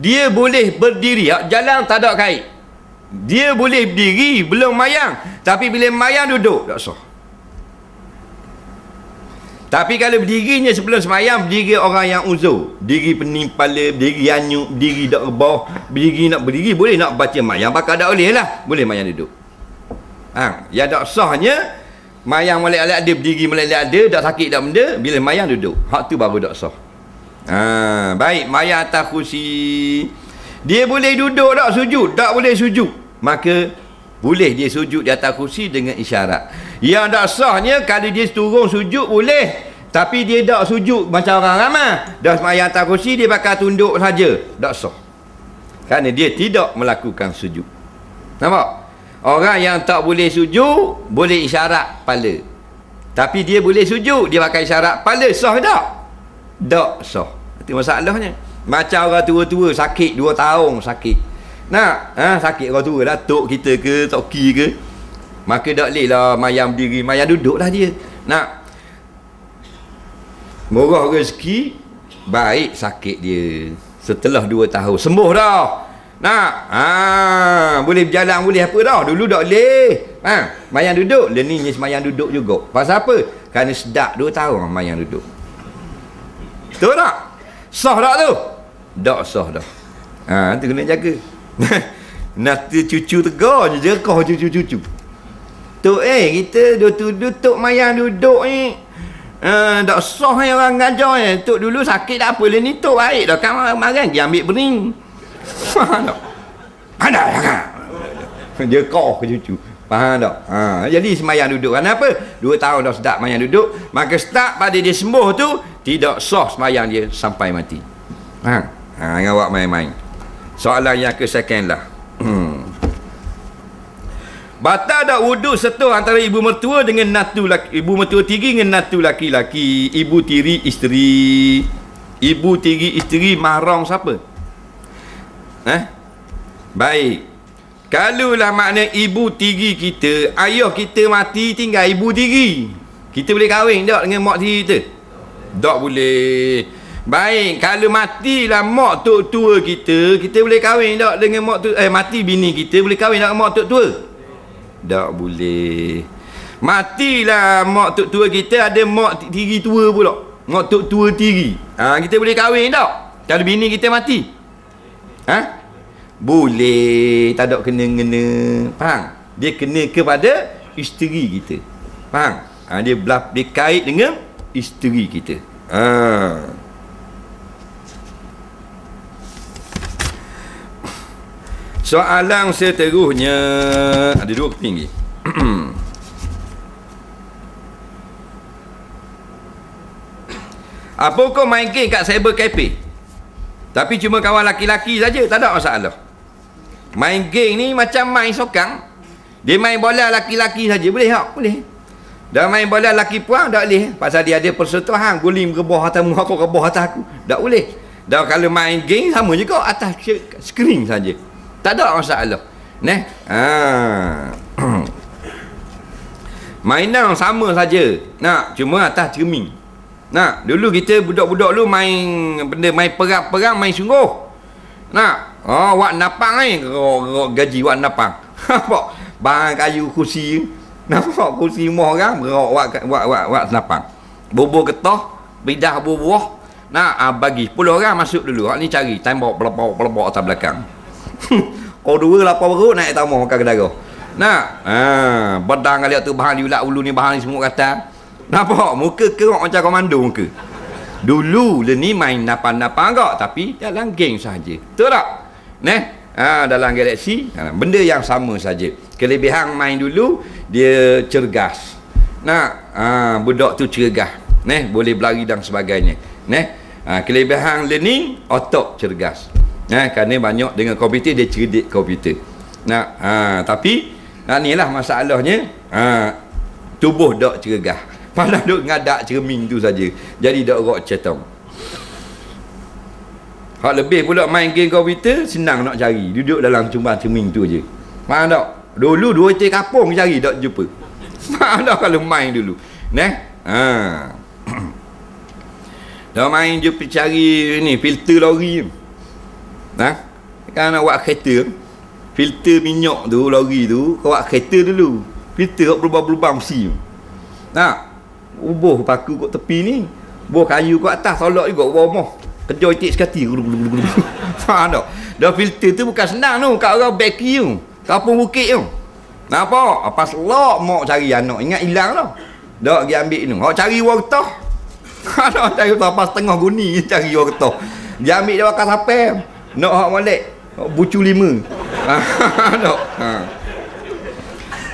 dia boleh berdiri. Jalan tak ada kait. Dia boleh berdiri belum mayang. Tapi bila mayang duduk tak sah. Tapi kalau berdirinya sebelum semayang, berdiri orang yang uzur. Berdiri penimpala, berdiri anyuk, berdiri tak rebah, berdiri nak berdiri, boleh nak baca mayang. Bakal tak boleh lah. Boleh mayang duduk. Ha, yang tak sahnya, mayang mulai ada, berdiri mulai ada, tak sakit tak benda, bila mayang duduk. Hak tu baru tak sah. Ha, baik, mayang atas kursi. Dia boleh duduk tak sujud? Tak boleh sujud. Maka, boleh dia sujud di atas kursi dengan isyarat. Yang tak sahnya kalau dia turun sujud boleh. Tapi dia tak sujud macam orang ramai. Dah semayang atas kursi dia bakal tunduk saja. Tak sah. Kerana dia tidak melakukan sujud. Nampak? Orang yang tak boleh sujud boleh isyarat kepala. Tapi dia boleh sujud, dia pakai isyarat kepala sah tak? Tak sah. Itu masalahnya. Macam orang tua-tua sakit 2 tahun sakit. Nak, ha, sakit orang tua lah tok kita ke, toki ke. Maka tak boleh lah mayam diri, mayam duduk lah dia. Nak. Murah rezeki, baik sakit dia. Setelah 2 tahun sembuh dah. Nak, ha, boleh berjalan boleh apa dah. Dulu tak boleh. Ha, mayang duduk, dia ni mayang duduk juga. Pasal apa? Kerana sedap 2 tahun mayang duduk. Betul tak? Sah tak tu? Tak sah dah. Ha, tu kena jaga. Nanti cucu tegar je jerkah cucu-cucu. Tu eh kita duduk tok mayang duduk ni. Uh, tak sah ni orang ngajar ni. Tok dulu sakit tak apa. Ni tok baik dah. Kan marah dia ambil kan? Dia kau ke cucu. Faham tak? Ha, jadi semayang duduk. Kenapa? Dua tahun dah sedap semayang duduk. Maka start pada dia sembuh tu, tidak sah semayang dia sampai mati. Ha, ha dengan awak main-main. Soalan yang ke second lah. Hmm. Batal tak wuduk setuh antara ibu mertua dengan natu laki, ibu mertua tiri dengan natu laki-laki, ibu tiri isteri. Ibu tiri isteri mahram siapa? Eh? Baik. Kalaulah makna ibu tiri kita, ayah kita mati tinggal ibu tiri. Kita boleh kahwin tak dengan mak tiri kita? Tak boleh. Baik, kalau matilah mak tok tua kita, kita boleh kahwin tak dengan mak tok eh mati bini kita boleh kahwin tak dengan mak tok tua? Tak boleh. Matilah mak tok tua kita ada mak tiri tua pula. Mak tok tua tiri. Ha, kita boleh kahwin tak? Kalau bini kita mati. Ha? Boleh. Tak ada kena-kena. Faham? Dia kena kepada isteri kita. Faham? Ha, dia belap, dia kait dengan isteri kita. Ha. Soalan seterusnya ada dua keping lagi. Apa kau main game kat cyber cafe? Tapi cuma kawan laki-laki saja, tak ada masalah. Main game ni macam main sokang. Dia main bola laki-laki saja, boleh tak? Boleh. Dan main bola laki puan tak boleh. Pasal dia ada persentuhan, guling rebah atas muka aku, rebah atas aku. Tak boleh. Dan kalau main game sama juga atas skrin saja. Tak ada masalah. Neh. Ha. Mainan sama saja. Nak, cuma atas cermin. Nak, dulu kita budak-budak dulu main benda main perang-perang main sungguh. Nak, oh wak napang ni, oh, gaji wak napang. Nampak? Barang kayu kursi. Nampak kursi rumah orang berok wak wak wak wak napang. Bubur getah, bidah buah. Nak, ah, bagi 10 orang masuk dulu. Hak ni cari tembok pelopok atas belakang. Kau dua lapar perut naik tamu makan kedara. Nak, ha, bedang kali tu bahan diulak ulu ni bahan ni semua kata. Nampak? Muka kerok macam komando muka. Dulu le ni main napan-napan kok tapi dalam geng saja. Betul tak? Neh, ha, dalam galaksi ha, benda yang sama saja. Kelebihan main dulu dia cergas. Nak, ha, budak tu cergas. Neh, boleh berlari dan sebagainya. Neh, ha, kelebihan learning otak cergas. Nah, kerana banyak dengan komputer dia cerdik komputer. Nah, ha, tapi nah, inilah masalahnya. Ha, tubuh dak cergah. Malah duk ngadak cermin tu saja. Jadi dak rok cetong. Hak lebih pula main game komputer senang nak cari. Duduk dalam cuma cermin tu aje. Faham tak? Dulu dua itik kapung cari tak jumpa. Faham tak kalau main dulu. Neh. Ha. Dah main jumpa cari ni filter lori. Ha? Kan nak buat kereta. Filter minyak tu lori tu kau buat kereta dulu. Filter kau berubah-berubah mesin. Nak? Ubuh paku kat tepi ni. Buah kayu kat atas tolak juga rumah. Kerja itik sekati. Faham tak? Dah filter tu bukan senang tu. Kat orang beki tu. Kapung bukit tu. Nampak? Apa selok mak cari anak. Ingat hilang tau. Dah pergi ambil tu. Hak cari ketah. Ada cari tu apa setengah guni cari ketah. Dia ambil dia bakal sampai. Nak hak molek. Bucu lima. Tak? Ha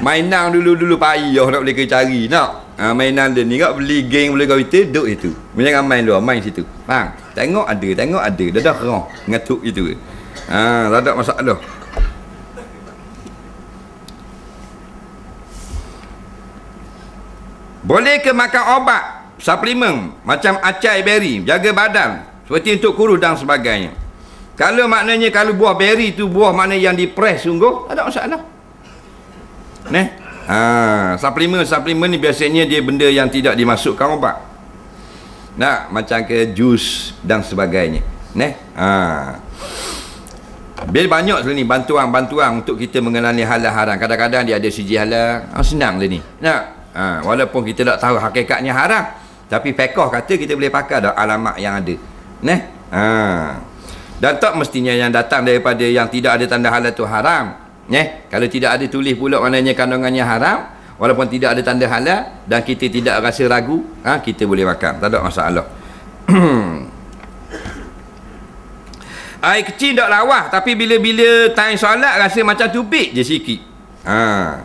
mainan dulu-dulu payah nak boleh ke cari nak? Ha, mainan dia ni kak beli geng boleh kau itu duduk situ jangan main luar main situ. Faham? Tengok ada tengok ada. Dah dah roh ngatuk itu ha, tak ada masalah. Boleh ke makan obat suplemen macam acai berry jaga badan seperti untuk kurus dan sebagainya? Kalau maknanya kalau buah berry tu buah mana yang dipres sungguh tak ada masalah. Neh. Ha, suplemen-suplemen ni biasanya dia benda yang tidak dimasukkan obat. Nak macam ke jus dan sebagainya. Neh. Ha. Bila banyak sebenarnya ni bantuan-bantuan untuk kita mengenali halal haram. Kadang-kadang dia ada siji halal. Ha, senang dia ni. Nak. Ha, walaupun kita tak tahu hakikatnya haram. Tapi pekoh kata kita boleh pakai dah alamat yang ada. Neh. Ha. Dan tak mestinya yang datang daripada yang tidak ada tanda halal tu haram. Eh, kalau tidak ada tulis pula maknanya kandungannya haram, walaupun tidak ada tanda halal dan kita tidak rasa ragu, ha, kita boleh makan. Tak ada masalah. Air kecil tak lawah tapi bila-bila time solat rasa macam tubik je sikit. Ha.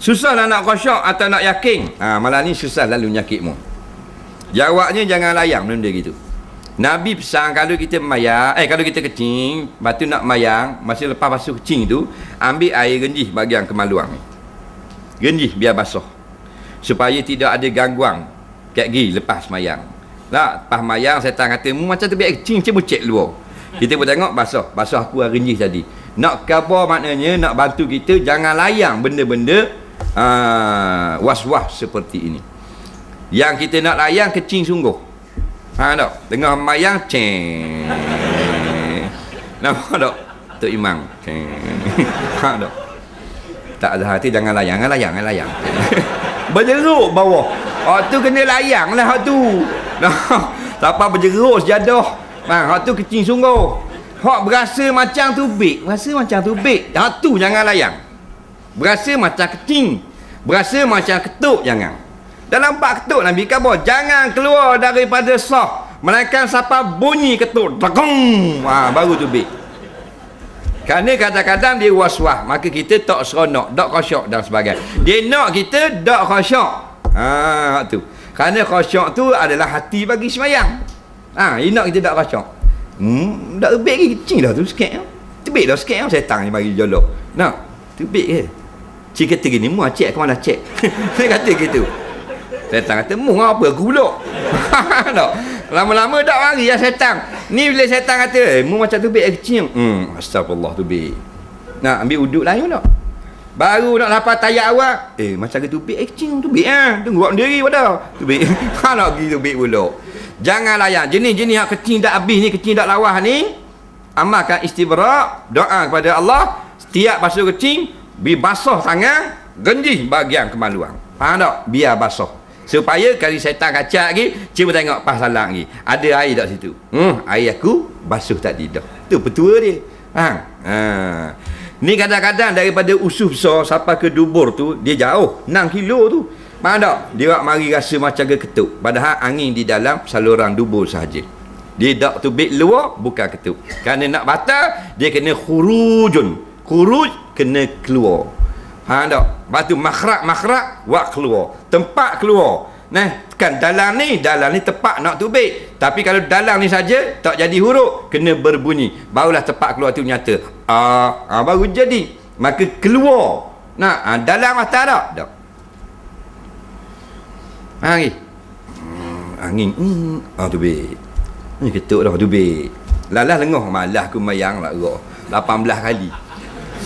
Susah lah nak khusyuk atau nak yakin. Ha, malam ni susah lalu nyakitmu. Jawabnya jangan layang benda gitu. Nabi pesan kalau kita mayang, eh kalau kita kecing, lepas tu nak mayang, masa lepas basuh kecing tu, ambil air genjih bagian kemaluan ni. Genjih biar basuh. Supaya tidak ada gangguan kat gi lepas mayang. Lah, lepas mayang setan kata, macam tu biar kecing, macam cek luar. Kita pun tengok basuh, basuh aku air genjih tadi. Nak khabar maknanya, nak bantu kita, jangan layang benda-benda uh, was-was seperti ini. Yang kita nak layang, kecing sungguh. Ha tak? Tengah mayang ceng. Nampak tak? Tok Imam. Ha tak? Tak ada hati jangan layang, jangan layang, jangan layang. berjeruk bawah. Oh tu kena layang lah hak tu. Nah, tak apa berjeruk sejadah. Ha, hak tu kecil sungguh. Hak berasa macam tubik, berasa macam tubik. Hak tu jangan layang. Berasa macam kecing. Berasa macam ketuk jangan. Dalam empat ketuk Nabi kata jangan keluar daripada sah melainkan siapa bunyi ketuk tekong ha, baru tu bik kerana kadang-kadang dia was-was maka kita tak seronok tak khusyuk dan sebagainya. Dia nak kita tak khusyuk ha, tu. Kerana khusyuk tu adalah hati bagi semayang. Ha, dia nak kita tak khusyuk hmm, tak lebih lagi kecil dah tu sikit. Tebik dah sikit setan ni bagi jolok. Nak tebik ke? Cik kata gini mu cik aku mana cik dia kata gitu Setan kata, mu apa aku tak? Lama-lama tak lari ya setan. Ni bila setan kata, eh, mu macam tubik kecil. Hmm, astagfirullah tubik. Nak ambil uduk lain tak? Baru nak lapar tayak awak. Eh, macam ke tubik kecil tubik ha. Tunggu buat diri pada. Tubik. Ha nak pergi tubik pulak. Jangan layan. Jenis-jenis yang kecil tak habis ni, kecil tak lawah ni. Amalkan istibrak. Doa kepada Allah. Setiap basuh kecil, bi basuh tangan, genjih bagian kemaluan. Faham tak? Biar basuh supaya kali setan kacak lagi cuba tengok pas salang lagi ada air tak situ hmm air aku basuh tadi dah tu petua dia ha ha ni kadang-kadang daripada usus besar sampai ke dubur tu dia jauh 6 kilo tu Faham tak? Dia nak mari rasa macam ke ketuk. Padahal angin di dalam saluran dubur sahaja. Dia tak tubik luar, bukan ketuk. Kerana nak batal, dia kena khurujun. Khuruj, kena keluar. Ha tak? Lepas tu makhrak-makhrak wak keluar. Tempat keluar. Nah, kan dalam ni, dalam ni tepat nak tubik. Tapi kalau dalam ni saja tak jadi huruf, kena berbunyi. Barulah tepat keluar tu nyata. Ah, ah baru jadi. Maka keluar. Nah, ah, dalam mata tak? Tak. Ha lagi. Hmm, angin. Hmm, ah tubik. Ni ketuk dah tubik. Lalah lengah malah aku mayang lah 18 kali.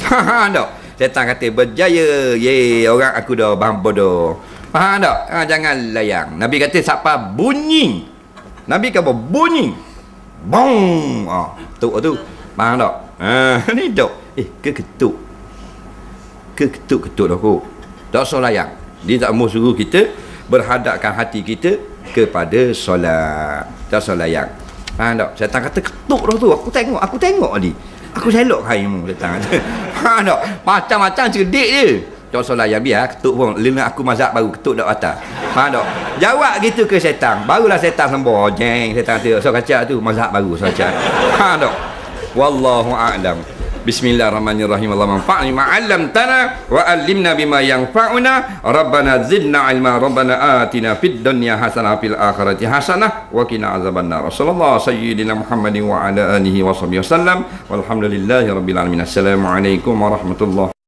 Ha tak? Setan kata berjaya. Ye, orang aku dah bang bodoh. Faham tak? Ha, jangan layang. Nabi kata siapa bunyi. Nabi kata bunyi. Bong. Ha, tuk tu. Faham tak? Ha, ni dok. Eh, ke ketuk. Ke ketuk-ketuk dah kok. Tak usah layang. Dia tak mau suruh kita berhadapkan hati kita kepada solat. Tak usah layang. Faham tak? Setan kata ketuk dah tu. Aku tengok. Aku tengok ni. Aku selok haimu datang. ha tak. Macam-macam cerdik je. Tak usah layan biar ketuk pun. Lina aku mazhab baru ketuk dak atas. Ha tak. Jawab gitu ke setan. Barulah setan sembuh. Jeng setan tu. So kaca tu mazhab baru so kaca. Ha tak. Wallahu a'lam. Bismillahirrahmanirrahim. Allah manfa'ni ma'allam tana wa allimna bima yanfa'una. Rabbana zidna ilma. Rabbana atina fid dunya hasanah fil akhirati hasanah wa qina azabannar. Rasulullah sayyidina Muhammadin wa ala alihi wa sahbihi wasallam. Walhamdulillahi rabbil alamin. Assalamualaikum warahmatullahi